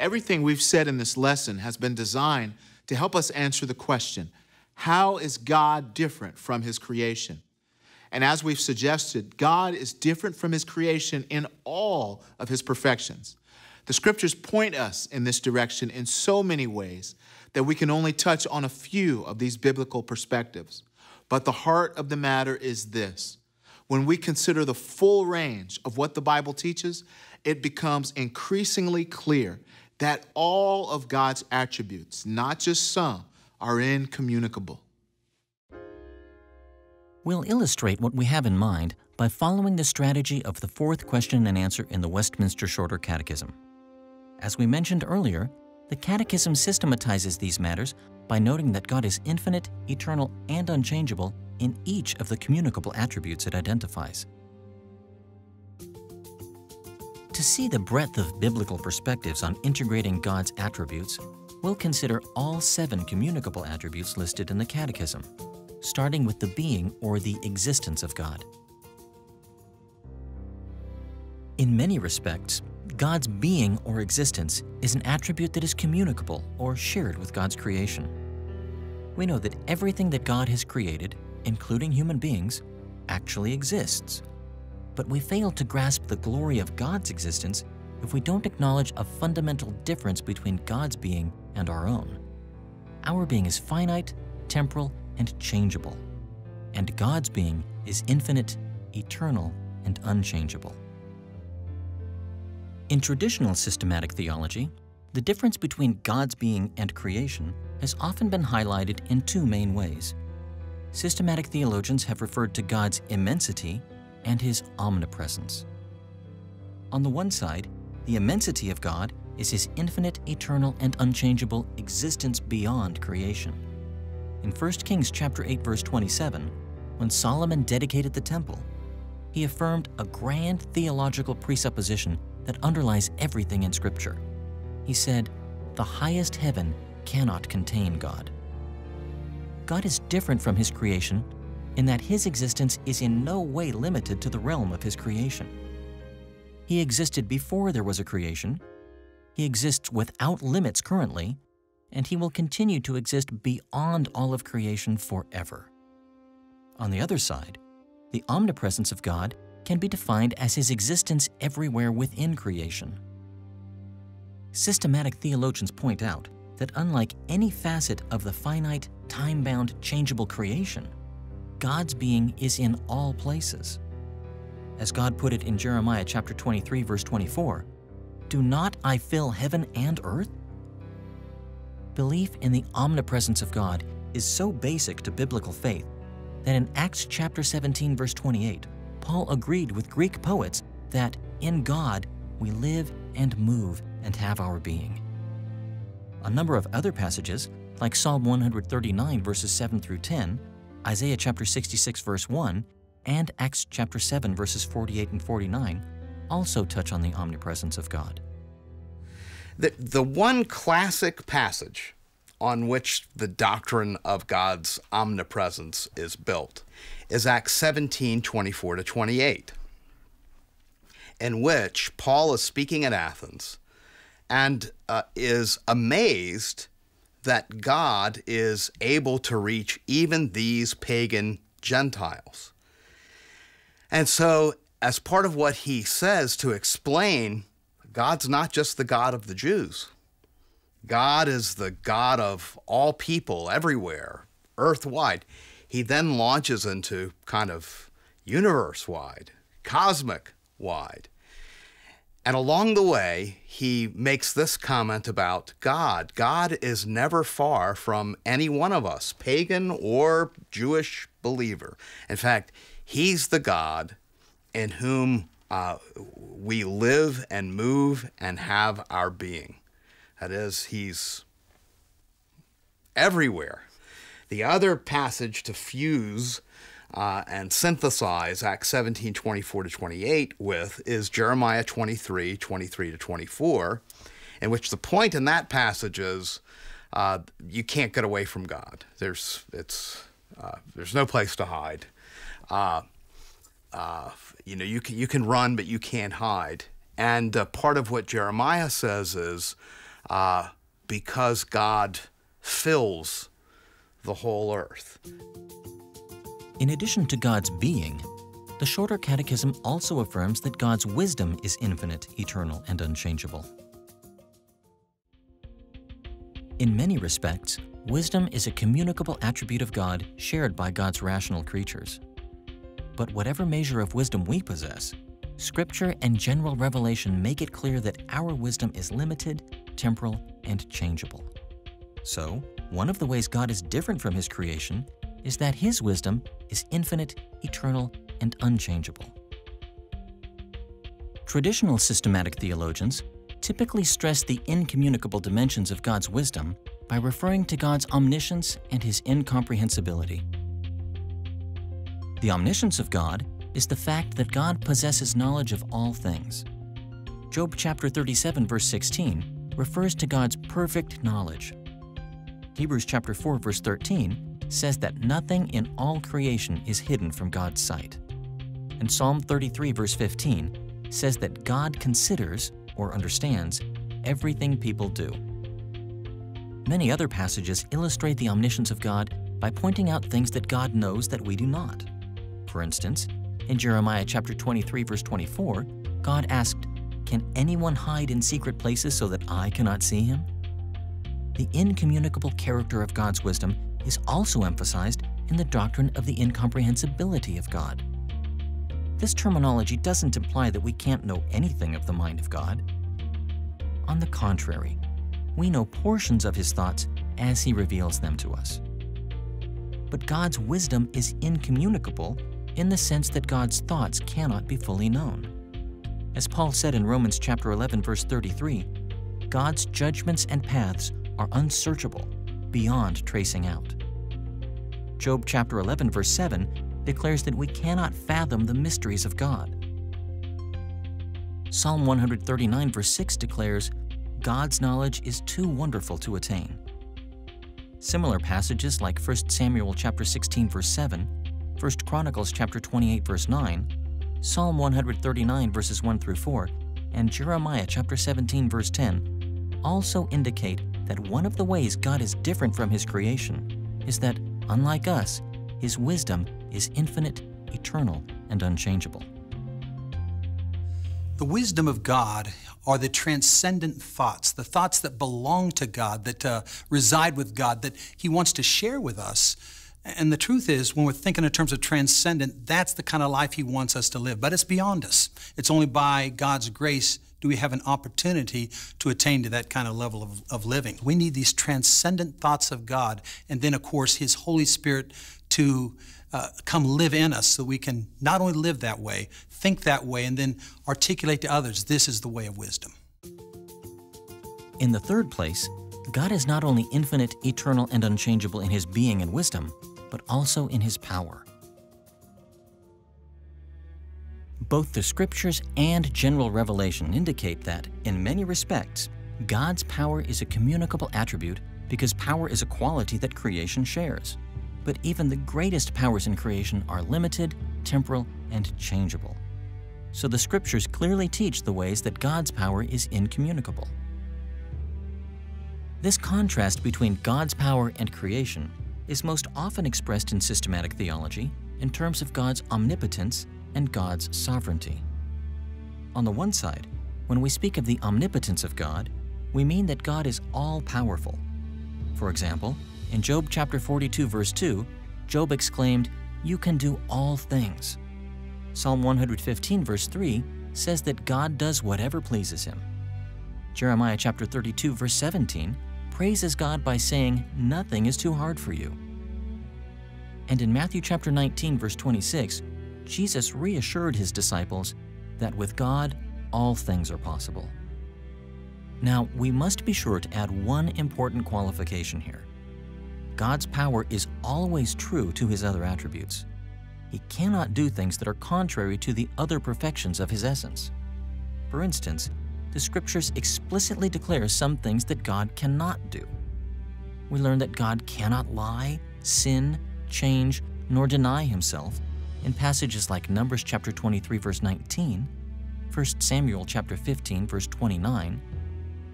Everything we've said in this lesson has been designed to help us answer the question how is God different from his creation? And as we've suggested, God is different from his creation in all of his perfections. The scriptures point us in this direction in so many ways that we can only touch on a few of these biblical perspectives. But the heart of the matter is this when we consider the full range of what the Bible teaches, it becomes increasingly clear that all of God's attributes, not just some, are incommunicable. We'll illustrate what we have in mind by following the strategy of the fourth question and answer in the Westminster Shorter Catechism. As we mentioned earlier, the Catechism systematizes these matters by noting that God is infinite, eternal, and unchangeable in each of the communicable attributes it identifies. To see the breadth of biblical perspectives on integrating God's attributes, we'll consider all seven communicable attributes listed in the Catechism starting with the being or the existence of God. In many respects, God's being or existence is an attribute that is communicable or shared with God's creation. We know that everything that God has created, including human beings, actually exists. But we fail to grasp the glory of God's existence if we don't acknowledge a fundamental difference between God's being and our own. our being is finite, temporal, and changeable, and God's being is infinite, eternal, and unchangeable. In traditional systematic theology, the difference between God's being and creation has often been highlighted in two main ways. Systematic theologians have referred to God's immensity and his omnipresence. On the one side, the immensity of God is his infinite, eternal, and unchangeable existence beyond creation. In 1 Kings chapter 8 verse 27, when Solomon dedicated the temple, he affirmed a grand theological presupposition that underlies everything in Scripture. He said, The highest heaven cannot contain God. God is different from His creation in that His existence is in no way limited to the realm of His creation. He existed before there was a creation, He exists without limits currently, and He will continue to exist beyond all of creation forever. On the other side, the omnipresence of God can be defined as his existence everywhere within creation. Systematic theologians point out that unlike any facet of the finite, time-bound, changeable creation, God's being is in all places. As God put it in Jeremiah chapter 23 verse 24, "Do not I fill heaven and earth?" Belief in the omnipresence of God is so basic to biblical faith that in Acts chapter 17 verse 28, Paul agreed with Greek poets that in God we live and move and have our being. A number of other passages, like Psalm 139 verses 7 through 10, Isaiah chapter 66 verse 1, and Acts chapter 7 verses 48 and 49, also touch on the omnipresence of God. The, the one classic passage on which the doctrine of God's omnipresence is built is Acts 17 24 to 28, in which Paul is speaking at Athens and uh, is amazed that God is able to reach even these pagan Gentiles. And so, as part of what he says to explain, God's not just the God of the Jews. God is the God of all people everywhere, earth wide. He then launches into kind of universe wide, cosmic wide. And along the way, he makes this comment about God God is never far from any one of us, pagan or Jewish believer. In fact, he's the God in whom uh, we live and move and have our being. That is, he's everywhere. The other passage to fuse uh, and synthesize Acts 17 24 to 28 with is Jeremiah 23 23 to 24, in which the point in that passage is uh, you can't get away from God. There's, it's, uh, there's no place to hide. You know, you can, you can run, but you can't hide. And uh, part of what Jeremiah says is uh, because God fills the whole earth. In addition to God's being, the Shorter Catechism also affirms that God's wisdom is infinite, eternal, and unchangeable. In many respects, wisdom is a communicable attribute of God shared by God's rational creatures. But whatever measure of wisdom we possess, Scripture and general revelation make it clear that our wisdom is limited, temporal, and changeable. So, one of the ways God is different from His creation is that His wisdom is infinite, eternal, and unchangeable. Traditional systematic theologians typically stress the incommunicable dimensions of God's wisdom by referring to God's omniscience and His incomprehensibility. The omniscience of God is the fact that God possesses knowledge of all things. Job chapter 37 verse 16 refers to God's perfect knowledge. Hebrews chapter 4 verse 13 says that nothing in all creation is hidden from God's sight. And Psalm 33 verse 15 says that God considers or understands everything people do. Many other passages illustrate the omniscience of God by pointing out things that God knows that we do not. For instance, in Jeremiah chapter 23 verse 24, God asked, "Can anyone hide in secret places so that I cannot see him?" the incommunicable character of God's wisdom is also emphasized in the doctrine of the incomprehensibility of God. This terminology doesn't imply that we can't know anything of the mind of God. On the contrary, we know portions of his thoughts as he reveals them to us. But God's wisdom is incommunicable in the sense that God's thoughts cannot be fully known. As Paul said in Romans chapter 11 verse 33, God's judgments and paths are unsearchable, beyond tracing out. Job chapter 11 verse 7 declares that we cannot fathom the mysteries of God. Psalm 139 verse 6 declares, God's knowledge is too wonderful to attain. Similar passages like 1 Samuel chapter 16 verse 7, 1 Chronicles chapter 28 verse 9, Psalm 139 verses 1 through 4, and Jeremiah chapter 17 verse 10 also indicate that one of the ways God is different from his creation is that, unlike us, his wisdom is infinite, eternal, and unchangeable. The wisdom of God are the transcendent thoughts, the thoughts that belong to God, that uh, reside with God, that He wants to share with us. And the truth is, when we're thinking in terms of transcendent, that's the kind of life He wants us to live. But it's beyond us. It's only by God's grace do we have an opportunity to attain to that kind of level of, of living. We need these transcendent thoughts of God, and then, of course, His Holy Spirit to uh, come live in us so we can not only live that way, think that way, and then articulate to others this is the way of wisdom. In the third place, God is not only infinite, eternal, and unchangeable in his being and wisdom, but also in his power. Both the scriptures and general revelation indicate that, in many respects, God's power is a communicable attribute because power is a quality that creation shares. But even the greatest powers in creation are limited, temporal, and changeable. So the scriptures clearly teach the ways that God's power is incommunicable. This contrast between God's power and creation is most often expressed in systematic theology in terms of God's omnipotence and God's sovereignty. On the one side, when we speak of the omnipotence of God, we mean that God is all powerful. For example, in Job chapter 42 verse 2, Job exclaimed, "You can do all things." Psalm 115 verse 3 says that God does whatever pleases him. Jeremiah chapter 32 verse 17 praises God by saying, "Nothing is too hard for you." And in Matthew chapter 19 verse 26, Jesus reassured his disciples that with God, all things are possible. Now, we must be sure to add one important qualification here. God's power is always true to his other attributes. He cannot do things that are contrary to the other perfections of his essence. For instance, the scriptures explicitly declare some things that God cannot do. We learn that God cannot lie, sin, change, nor deny himself in passages like Numbers chapter 23 verse 19, 1 Samuel chapter 15 verse 29,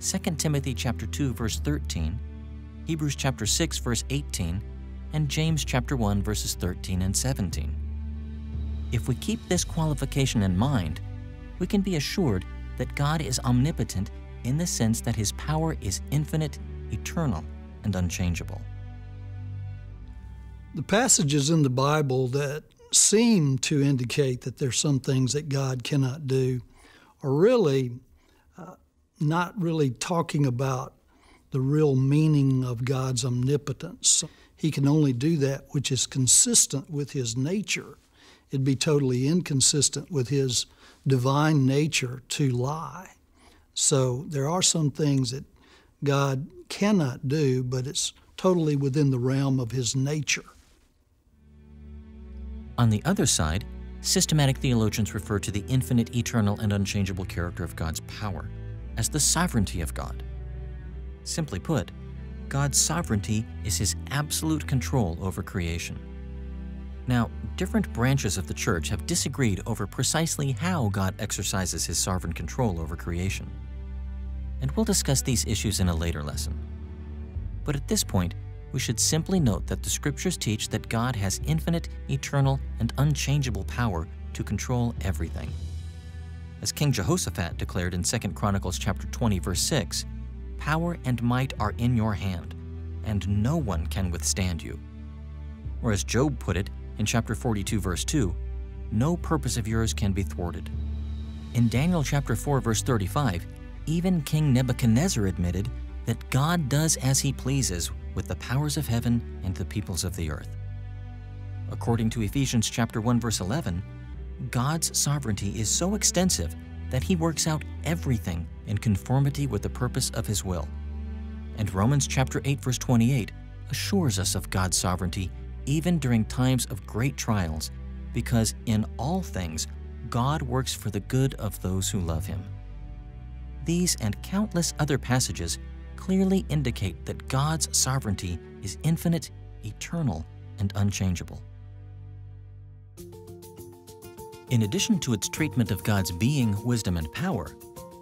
2 Timothy chapter 2 verse 13, Hebrews chapter 6 verse 18, and James chapter 1 verses 13 and 17. If we keep this qualification in mind, we can be assured that God is omnipotent in the sense that his power is infinite, eternal, and unchangeable. The passages in the Bible that seem to indicate that there's some things that God cannot do are really uh, not really talking about the real meaning of God's omnipotence. He can only do that which is consistent with his nature. It'd be totally inconsistent with his divine nature to lie. So there are some things that God cannot do, but it's totally within the realm of his nature. On the other side, systematic theologians refer to the infinite, eternal, and unchangeable character of God's power as the sovereignty of God. Simply put, God's sovereignty is his absolute control over creation. Now, different branches of the church have disagreed over precisely how God exercises his sovereign control over creation. And we'll discuss these issues in a later lesson. But at this point, we should simply note that the scriptures teach that God has infinite, eternal, and unchangeable power to control everything. As King Jehoshaphat declared in 2 Chronicles chapter 20 verse 6, Power and might are in your hand, and no one can withstand you. Or as Job put it in chapter 42, verse 2, no purpose of yours can be thwarted. In Daniel chapter 4, verse 35, even King Nebuchadnezzar admitted that God does as he pleases with the powers of heaven and the peoples of the earth. According to Ephesians chapter 1 verse 11, God's sovereignty is so extensive that he works out everything in conformity with the purpose of his will. And Romans chapter 8 verse 28 assures us of God's sovereignty even during times of great trials, because in all things God works for the good of those who love him. These and countless other passages clearly indicate that God's sovereignty is infinite, eternal, and unchangeable. In addition to its treatment of God's being, wisdom, and power,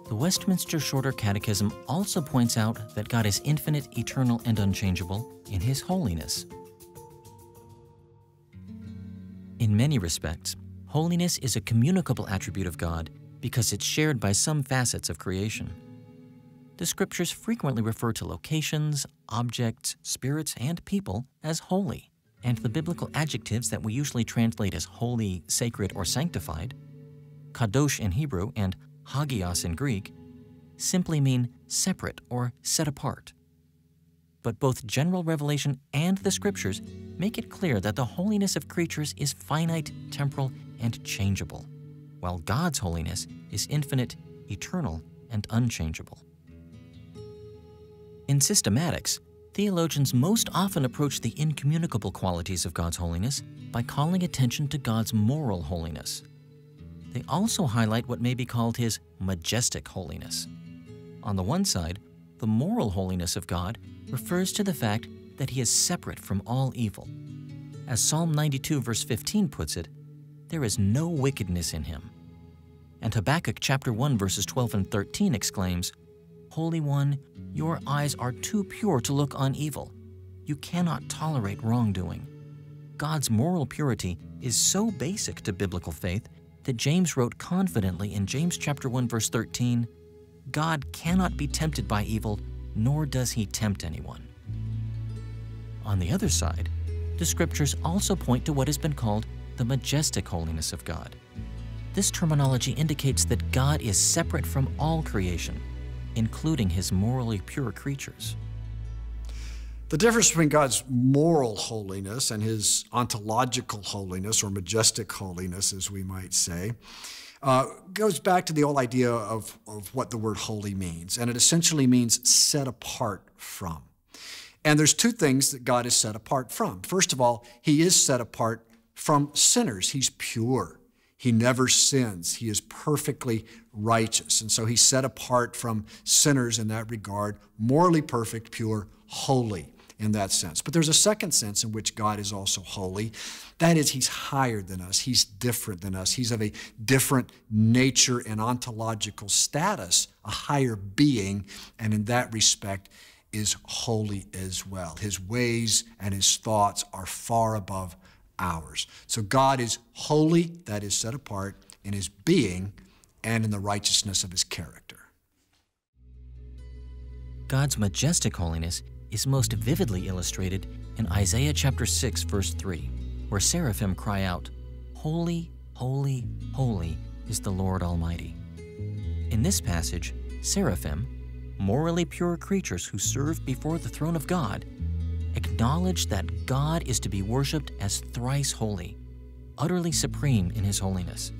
the Westminster Shorter Catechism also points out that God is infinite, eternal, and unchangeable in His holiness. In many respects, holiness is a communicable attribute of God because it's shared by some facets of creation. The scriptures frequently refer to locations, objects, spirits, and people as holy, and the biblical adjectives that we usually translate as holy, sacred, or sanctified, kadosh in Hebrew and hagios in Greek, simply mean separate or set apart. But both general revelation and the scriptures make it clear that the holiness of creatures is finite, temporal, and changeable, while God's holiness is infinite, eternal, and unchangeable. In systematics, theologians most often approach the incommunicable qualities of God's holiness by calling attention to God's moral holiness. They also highlight what may be called his majestic holiness. On the one side, the moral holiness of God refers to the fact that he is separate from all evil. As Psalm 92, verse 15 puts it, there is no wickedness in him. And Habakkuk chapter 1, verses 12 and 13 exclaims, Holy One, your eyes are too pure to look on evil. You cannot tolerate wrongdoing. God's moral purity is so basic to biblical faith that James wrote confidently in James chapter 1 verse 13, God cannot be tempted by evil, nor does he tempt anyone. On the other side, the scriptures also point to what has been called the majestic holiness of God. This terminology indicates that God is separate from all creation including his morally pure creatures. The difference between God's moral holiness and his ontological holiness, or majestic holiness, as we might say, uh, goes back to the old idea of, of what the word holy means. And it essentially means set apart from. And there's two things that God is set apart from. First of all, he is set apart from sinners, he's pure. He never sins. He is perfectly righteous. And so he's set apart from sinners in that regard, morally perfect, pure, holy in that sense. But there's a second sense in which God is also holy. That is, he's higher than us, he's different than us, he's of a different nature and ontological status, a higher being, and in that respect, is holy as well. His ways and his thoughts are far above ours. So God is holy, that is set apart in his being and in the righteousness of his character. God's majestic holiness is most vividly illustrated in Isaiah chapter 6 verse 3, where seraphim cry out, "Holy, holy, holy is the Lord Almighty." In this passage, seraphim, morally pure creatures who serve before the throne of God, acknowledge that God is to be worshiped as thrice holy, utterly supreme in his holiness.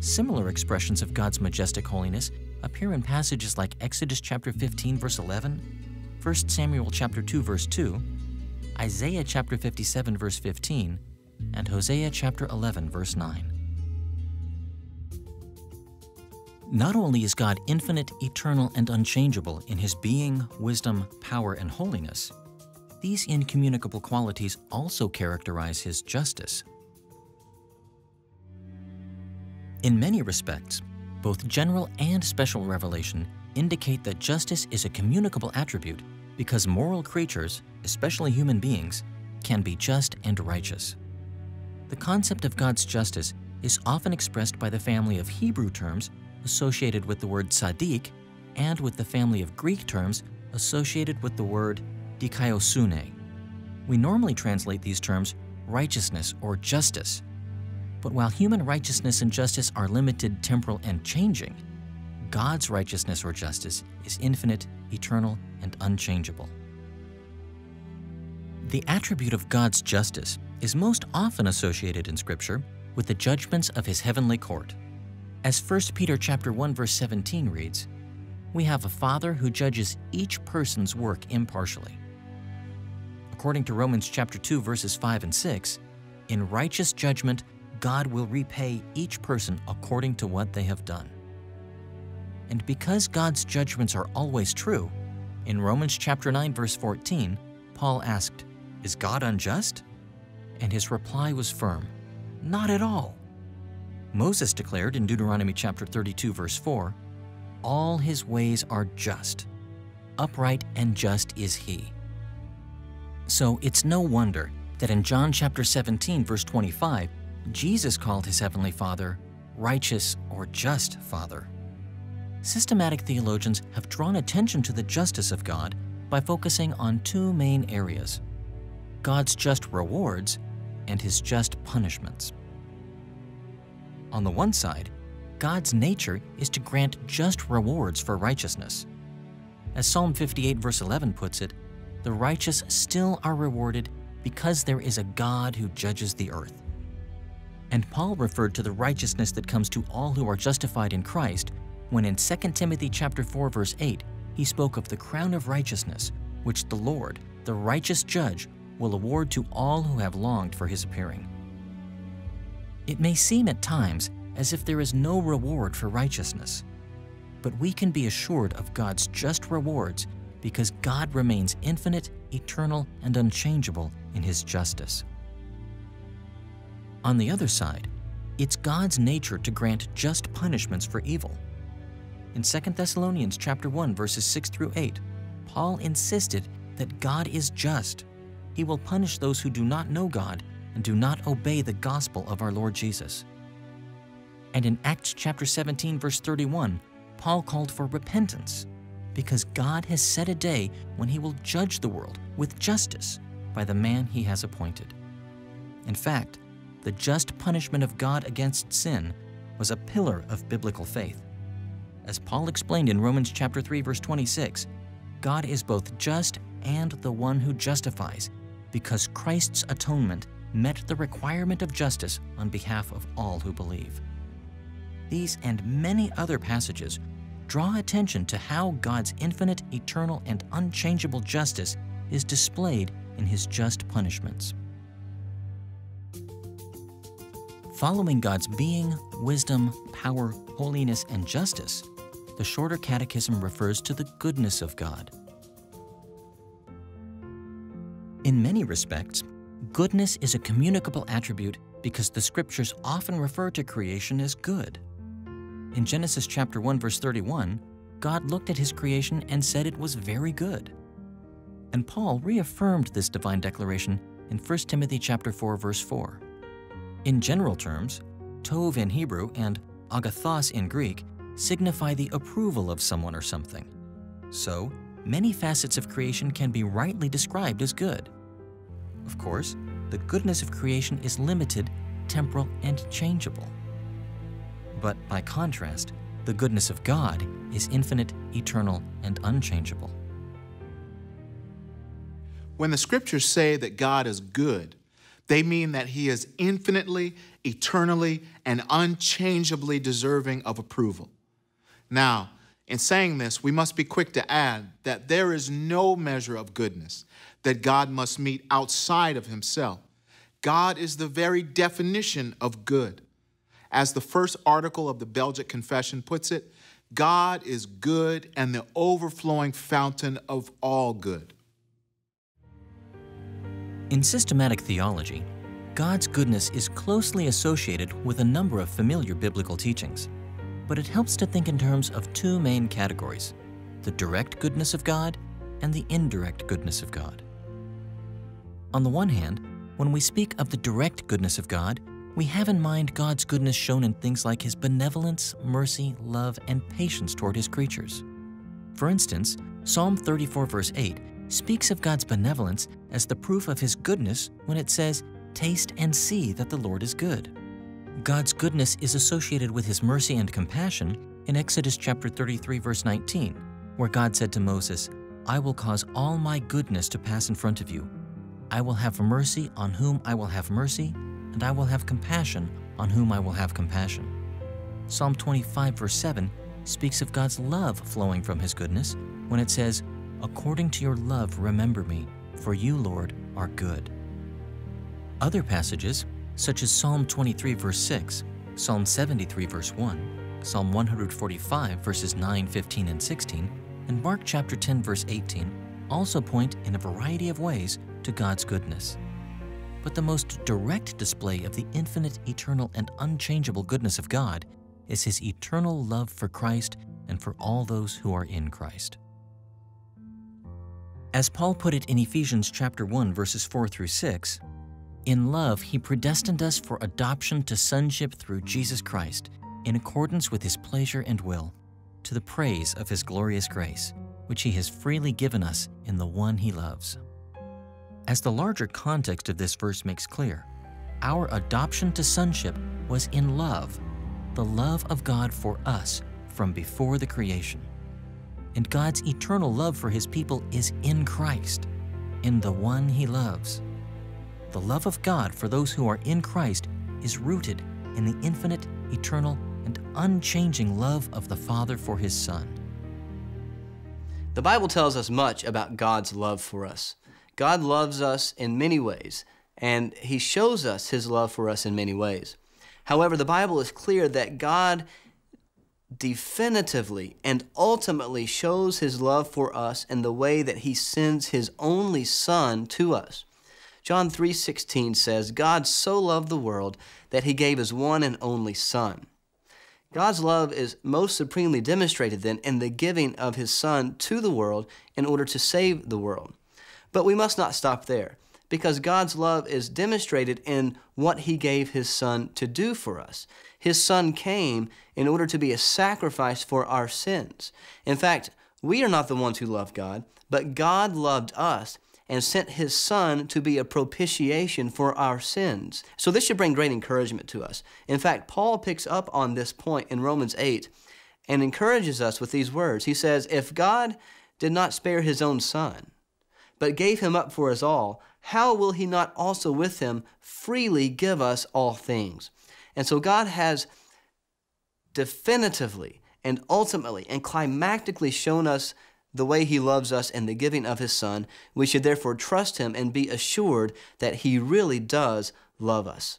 Similar expressions of God's majestic holiness appear in passages like Exodus chapter 15 verse 11, 1 Samuel chapter 2 verse 2, Isaiah chapter 57 verse 15, and Hosea chapter 11 verse 9. Not only is God infinite, eternal, and unchangeable in his being, wisdom, power, and holiness, these incommunicable qualities also characterize his justice. In many respects, both general and special revelation indicate that justice is a communicable attribute because moral creatures, especially human beings, can be just and righteous. The concept of God's justice is often expressed by the family of Hebrew terms associated with the word tzaddik and with the family of Greek terms associated with the word dikaiosune. We normally translate these terms righteousness or justice. But while human righteousness and justice are limited, temporal, and changing, God's righteousness or justice is infinite, eternal, and unchangeable. The attribute of God's justice is most often associated in Scripture with the judgments of his heavenly court. As 1 Peter chapter 1 verse 17 reads, "We have a Father who judges each person's work impartially." According to Romans chapter 2 verses 5 and 6, in righteous judgment God will repay each person according to what they have done. And because God's judgments are always true, in Romans chapter 9 verse 14, Paul asked, "Is God unjust?" And his reply was firm, "Not at all." Moses declared in Deuteronomy chapter 32 verse 4, "All his ways are just. Upright and just is he." So it's no wonder that in John chapter 17 verse 25, Jesus called his heavenly Father righteous or just Father. Systematic theologians have drawn attention to the justice of God by focusing on two main areas God's just rewards and his just punishments. On the one side, God's nature is to grant just rewards for righteousness. As Psalm 58, verse 11 puts it, the righteous still are rewarded because there is a God who judges the earth. And Paul referred to the righteousness that comes to all who are justified in Christ when in 2 Timothy chapter 4 verse 8 he spoke of the crown of righteousness which the Lord, the righteous judge, will award to all who have longed for his appearing. It may seem at times as if there is no reward for righteousness, but we can be assured of God's just rewards because God remains infinite, eternal, and unchangeable in his justice. On the other side, it's God's nature to grant just punishments for evil. In 2 Thessalonians chapter 1 verses 6 through 8, Paul insisted that God is just. He will punish those who do not know God and do not obey the gospel of our Lord Jesus. And in Acts chapter 17 verse 31, Paul called for repentance because God has set a day when he will judge the world with justice by the man he has appointed. In fact, the just punishment of God against sin was a pillar of biblical faith. As Paul explained in Romans chapter 3 verse 26, God is both just and the one who justifies because Christ's atonement met the requirement of justice on behalf of all who believe. These and many other passages draw attention to how God's infinite, eternal, and unchangeable justice is displayed in his just punishments. Following God's being, wisdom, power, holiness, and justice, the Shorter Catechism refers to the goodness of God. In many respects, goodness is a communicable attribute because the scriptures often refer to creation as good. In Genesis chapter 1 verse 31, God looked at his creation and said it was very good. And Paul reaffirmed this divine declaration in 1 Timothy chapter 4 verse 4. In general terms, tov in Hebrew and agathos in Greek signify the approval of someone or something. So, many facets of creation can be rightly described as good. Of course, the goodness of creation is limited, temporal, and changeable. But by contrast, the goodness of God is infinite, eternal, and unchangeable. When the scriptures say that God is good, they mean that he is infinitely, eternally, and unchangeably deserving of approval. Now, in saying this, we must be quick to add that there is no measure of goodness that God must meet outside of himself. God is the very definition of good. As the first article of the Belgic Confession puts it, God is good and the overflowing fountain of all good. In systematic theology, God's goodness is closely associated with a number of familiar biblical teachings, but it helps to think in terms of two main categories the direct goodness of God and the indirect goodness of God. On the one hand, when we speak of the direct goodness of God, we have in mind God's goodness shown in things like His benevolence, mercy, love, and patience toward His creatures. For instance, Psalm 34, verse 8, speaks of God's benevolence as the proof of His goodness when it says, Taste and see that the Lord is good. God's goodness is associated with His mercy and compassion in Exodus chapter 33, verse 19, where God said to Moses, I will cause all my goodness to pass in front of you. I will have mercy on whom I will have mercy, and I will have compassion on whom I will have compassion. Psalm 25, verse 7 speaks of God's love flowing from His goodness when it says, According to your love, remember me, for you, Lord, are good. Other passages, such as Psalm 23, verse 6, Psalm 73, verse 1, Psalm 145, verses 9, 15, and 16, and Mark chapter 10, verse 18, also point in a variety of ways to God's goodness. But the most direct display of the infinite, eternal, and unchangeable goodness of God is his eternal love for Christ and for all those who are in Christ. As Paul put it in Ephesians chapter 1 verses 4 through 6, in love he predestined us for adoption to sonship through Jesus Christ in accordance with his pleasure and will, to the praise of his glorious grace, which he has freely given us in the one he loves. As the larger context of this verse makes clear, our adoption to sonship was in love, the love of God for us from before the creation. And God's eternal love for his people is in Christ, in the one he loves. The love of God for those who are in Christ is rooted in the infinite, eternal, and unchanging love of the Father for his Son. The Bible tells us much about God's love for us. God loves us in many ways, and He shows us His love for us in many ways. However, the Bible is clear that God definitively and ultimately shows His love for us in the way that He sends His only Son to us. John 3:16 says, God so loved the world that he gave his one and only son. God's love is most supremely demonstrated then in the giving of his son to the world in order to save the world. But we must not stop there because God's love is demonstrated in what he gave his son to do for us. His son came in order to be a sacrifice for our sins. In fact, we are not the ones who love God, but God loved us and sent his son to be a propitiation for our sins. So this should bring great encouragement to us. In fact, Paul picks up on this point in Romans 8 and encourages us with these words. He says, If God did not spare his own son, but gave him up for us all, how will he not also with him freely give us all things? And so God has definitively and ultimately and climactically shown us the way he loves us and the giving of his son. We should therefore trust him and be assured that he really does love us.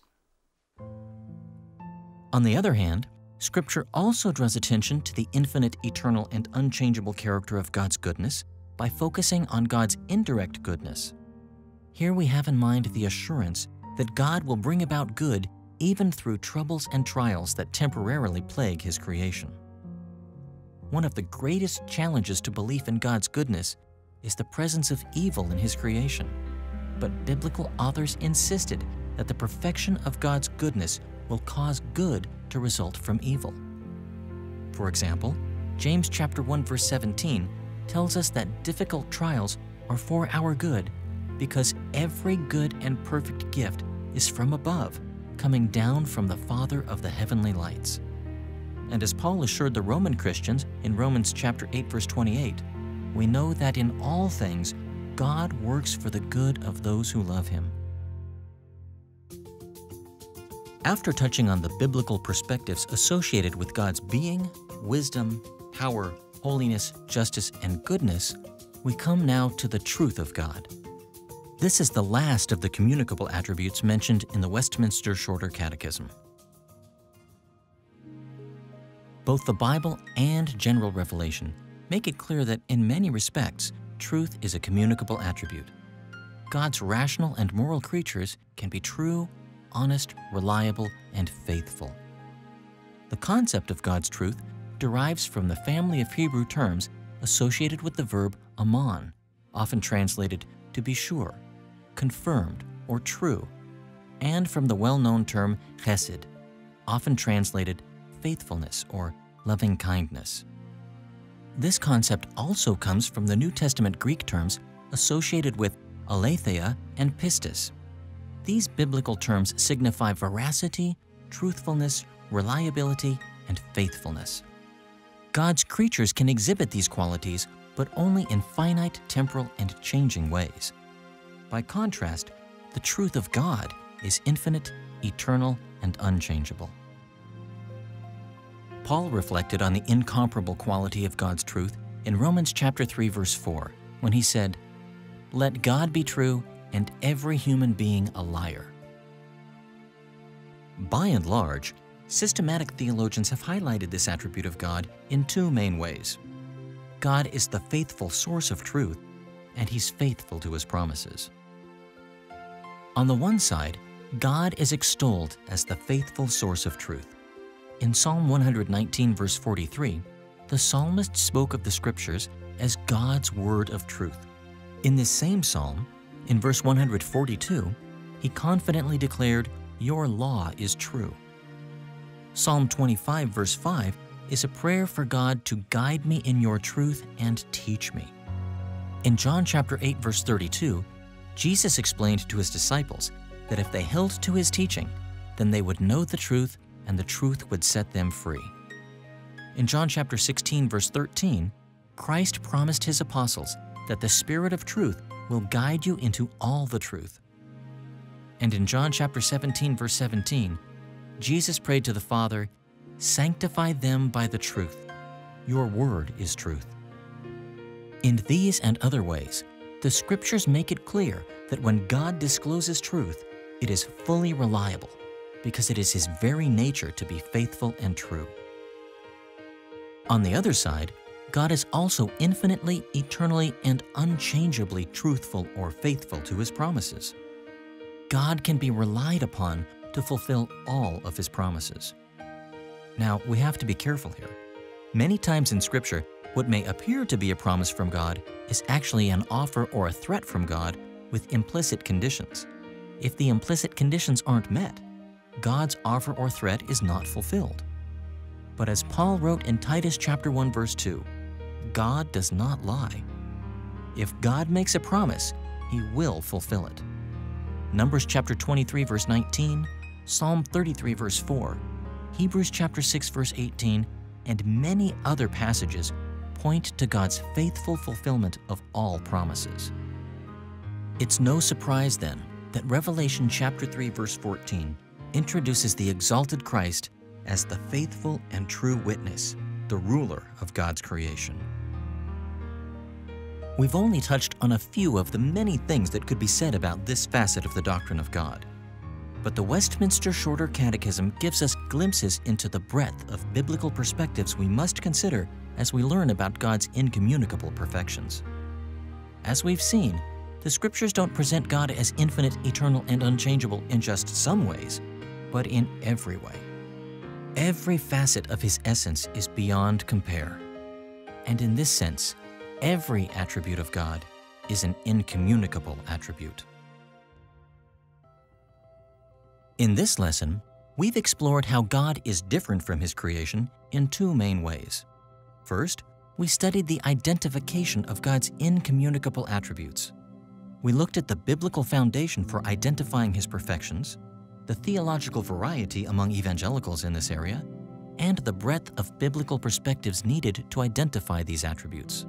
On the other hand, Scripture also draws attention to the infinite, eternal, and unchangeable character of God's goodness by focusing on God's indirect goodness. Here we have in mind the assurance that God will bring about good even through troubles and trials that temporarily plague His creation. One of the greatest challenges to belief in God's goodness is the presence of evil in His creation. But biblical authors insisted that the perfection of God's goodness will cause good to result from evil. For example, James chapter 1 verse 17 tells us that difficult trials are for our good because every good and perfect gift is from above, coming down from the Father of the heavenly lights. And as Paul assured the Roman Christians in Romans chapter 8 verse 28, we know that in all things God works for the good of those who love him. After touching on the biblical perspectives associated with God's being, wisdom, power, holiness, justice, and goodness, we come now to the truth of God. This is the last of the communicable attributes mentioned in the Westminster Shorter Catechism. Both the Bible and general revelation make it clear that in many respects, truth is a communicable attribute. God's rational and moral creatures can be true, honest, reliable, and faithful. The concept of God's truth derives from the family of Hebrew terms associated with the verb aman, often translated to be sure, confirmed, or true, and from the well-known term chesed, often translated faithfulness or loving kindness. This concept also comes from the New Testament Greek terms associated with aletheia and pistis. These biblical terms signify veracity, truthfulness, reliability, and faithfulness. God's creatures can exhibit these qualities, but only in finite, temporal, and changing ways. By contrast, the truth of God is infinite, eternal, and unchangeable. Paul reflected on the incomparable quality of God's truth in Romans chapter 3 verse 4 when he said, "Let God be true and every human being a liar." By and large, systematic theologians have highlighted this attribute of God in two main ways. God is the faithful source of truth, and he's faithful to his promises. On the one side, God is extolled as the faithful source of truth. In Psalm 119, verse 43, the psalmist spoke of the scriptures as God's word of truth. In this same psalm, in verse 142, he confidently declared, Your law is true. Psalm 25, verse 5, is a prayer for God to guide me in your truth and teach me. In John chapter 8, verse 32, Jesus explained to his disciples that if they held to his teaching, then they would know the truth and the truth would set them free. In John chapter 16, verse 13, Christ promised his apostles that the Spirit of truth will guide you into all the truth. And in John chapter 17, verse 17, Jesus prayed to the Father, Sanctify them by the truth. Your word is truth. In these and other ways, the scriptures make it clear that when God discloses truth, it is fully reliable because it is his very nature to be faithful and true. On the other side, God is also infinitely, eternally, and unchangeably truthful or faithful to his promises. God can be relied upon to fulfill all of his promises. Now, we have to be careful here. Many times in Scripture, what may appear to be a promise from God is actually an offer or a threat from God with implicit conditions. If the implicit conditions aren't met, God's offer or threat is not fulfilled. But as Paul wrote in Titus chapter 1 verse 2, God does not lie. If God makes a promise, he will fulfill it. Numbers chapter 23 verse 19, Psalm 33 verse 4, Hebrews chapter 6 verse 18, and many other passages point to God's faithful fulfillment of all promises. It's no surprise then that Revelation chapter 3 verse 14 introduces the exalted Christ as the faithful and true witness, the ruler of God's creation. We've only touched on a few of the many things that could be said about this facet of the doctrine of God. But the Westminster Shorter Catechism gives us glimpses into the breadth of biblical perspectives we must consider as we learn about God's incommunicable perfections. As we've seen, the scriptures don't present God as infinite, eternal, and unchangeable in just some ways, but in every way. Every facet of his essence is beyond compare. And in this sense, every attribute of God is an incommunicable attribute. In this lesson, we've explored how God is different from his creation in two main ways. First, we studied the identification of God's incommunicable attributes. We looked at the biblical foundation for identifying his perfections, the theological variety among evangelicals in this area, and the breadth of biblical perspectives needed to identify these attributes.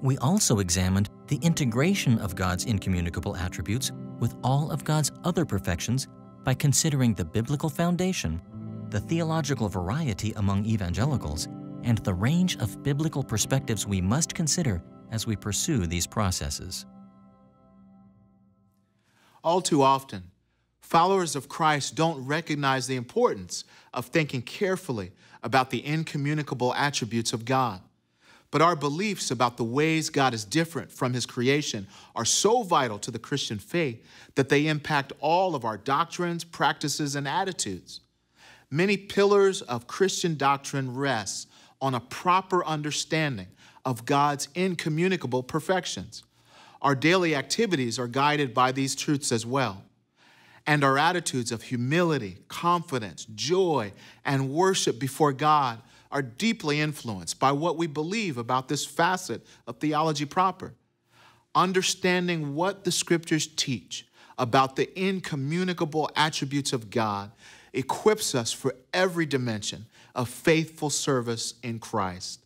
We also examined the integration of God's incommunicable attributes with all of God's other perfections by considering the biblical foundation, the theological variety among evangelicals, and the range of biblical perspectives we must consider as we pursue these processes. All too often, followers of Christ don't recognize the importance of thinking carefully about the incommunicable attributes of God. But our beliefs about the ways God is different from His creation are so vital to the Christian faith that they impact all of our doctrines, practices, and attitudes. Many pillars of Christian doctrine rest on a proper understanding of God's incommunicable perfections. Our daily activities are guided by these truths as well. And our attitudes of humility, confidence, joy, and worship before God are deeply influenced by what we believe about this facet of theology proper. Understanding what the scriptures teach about the incommunicable attributes of God equips us for every dimension of faithful service in Christ.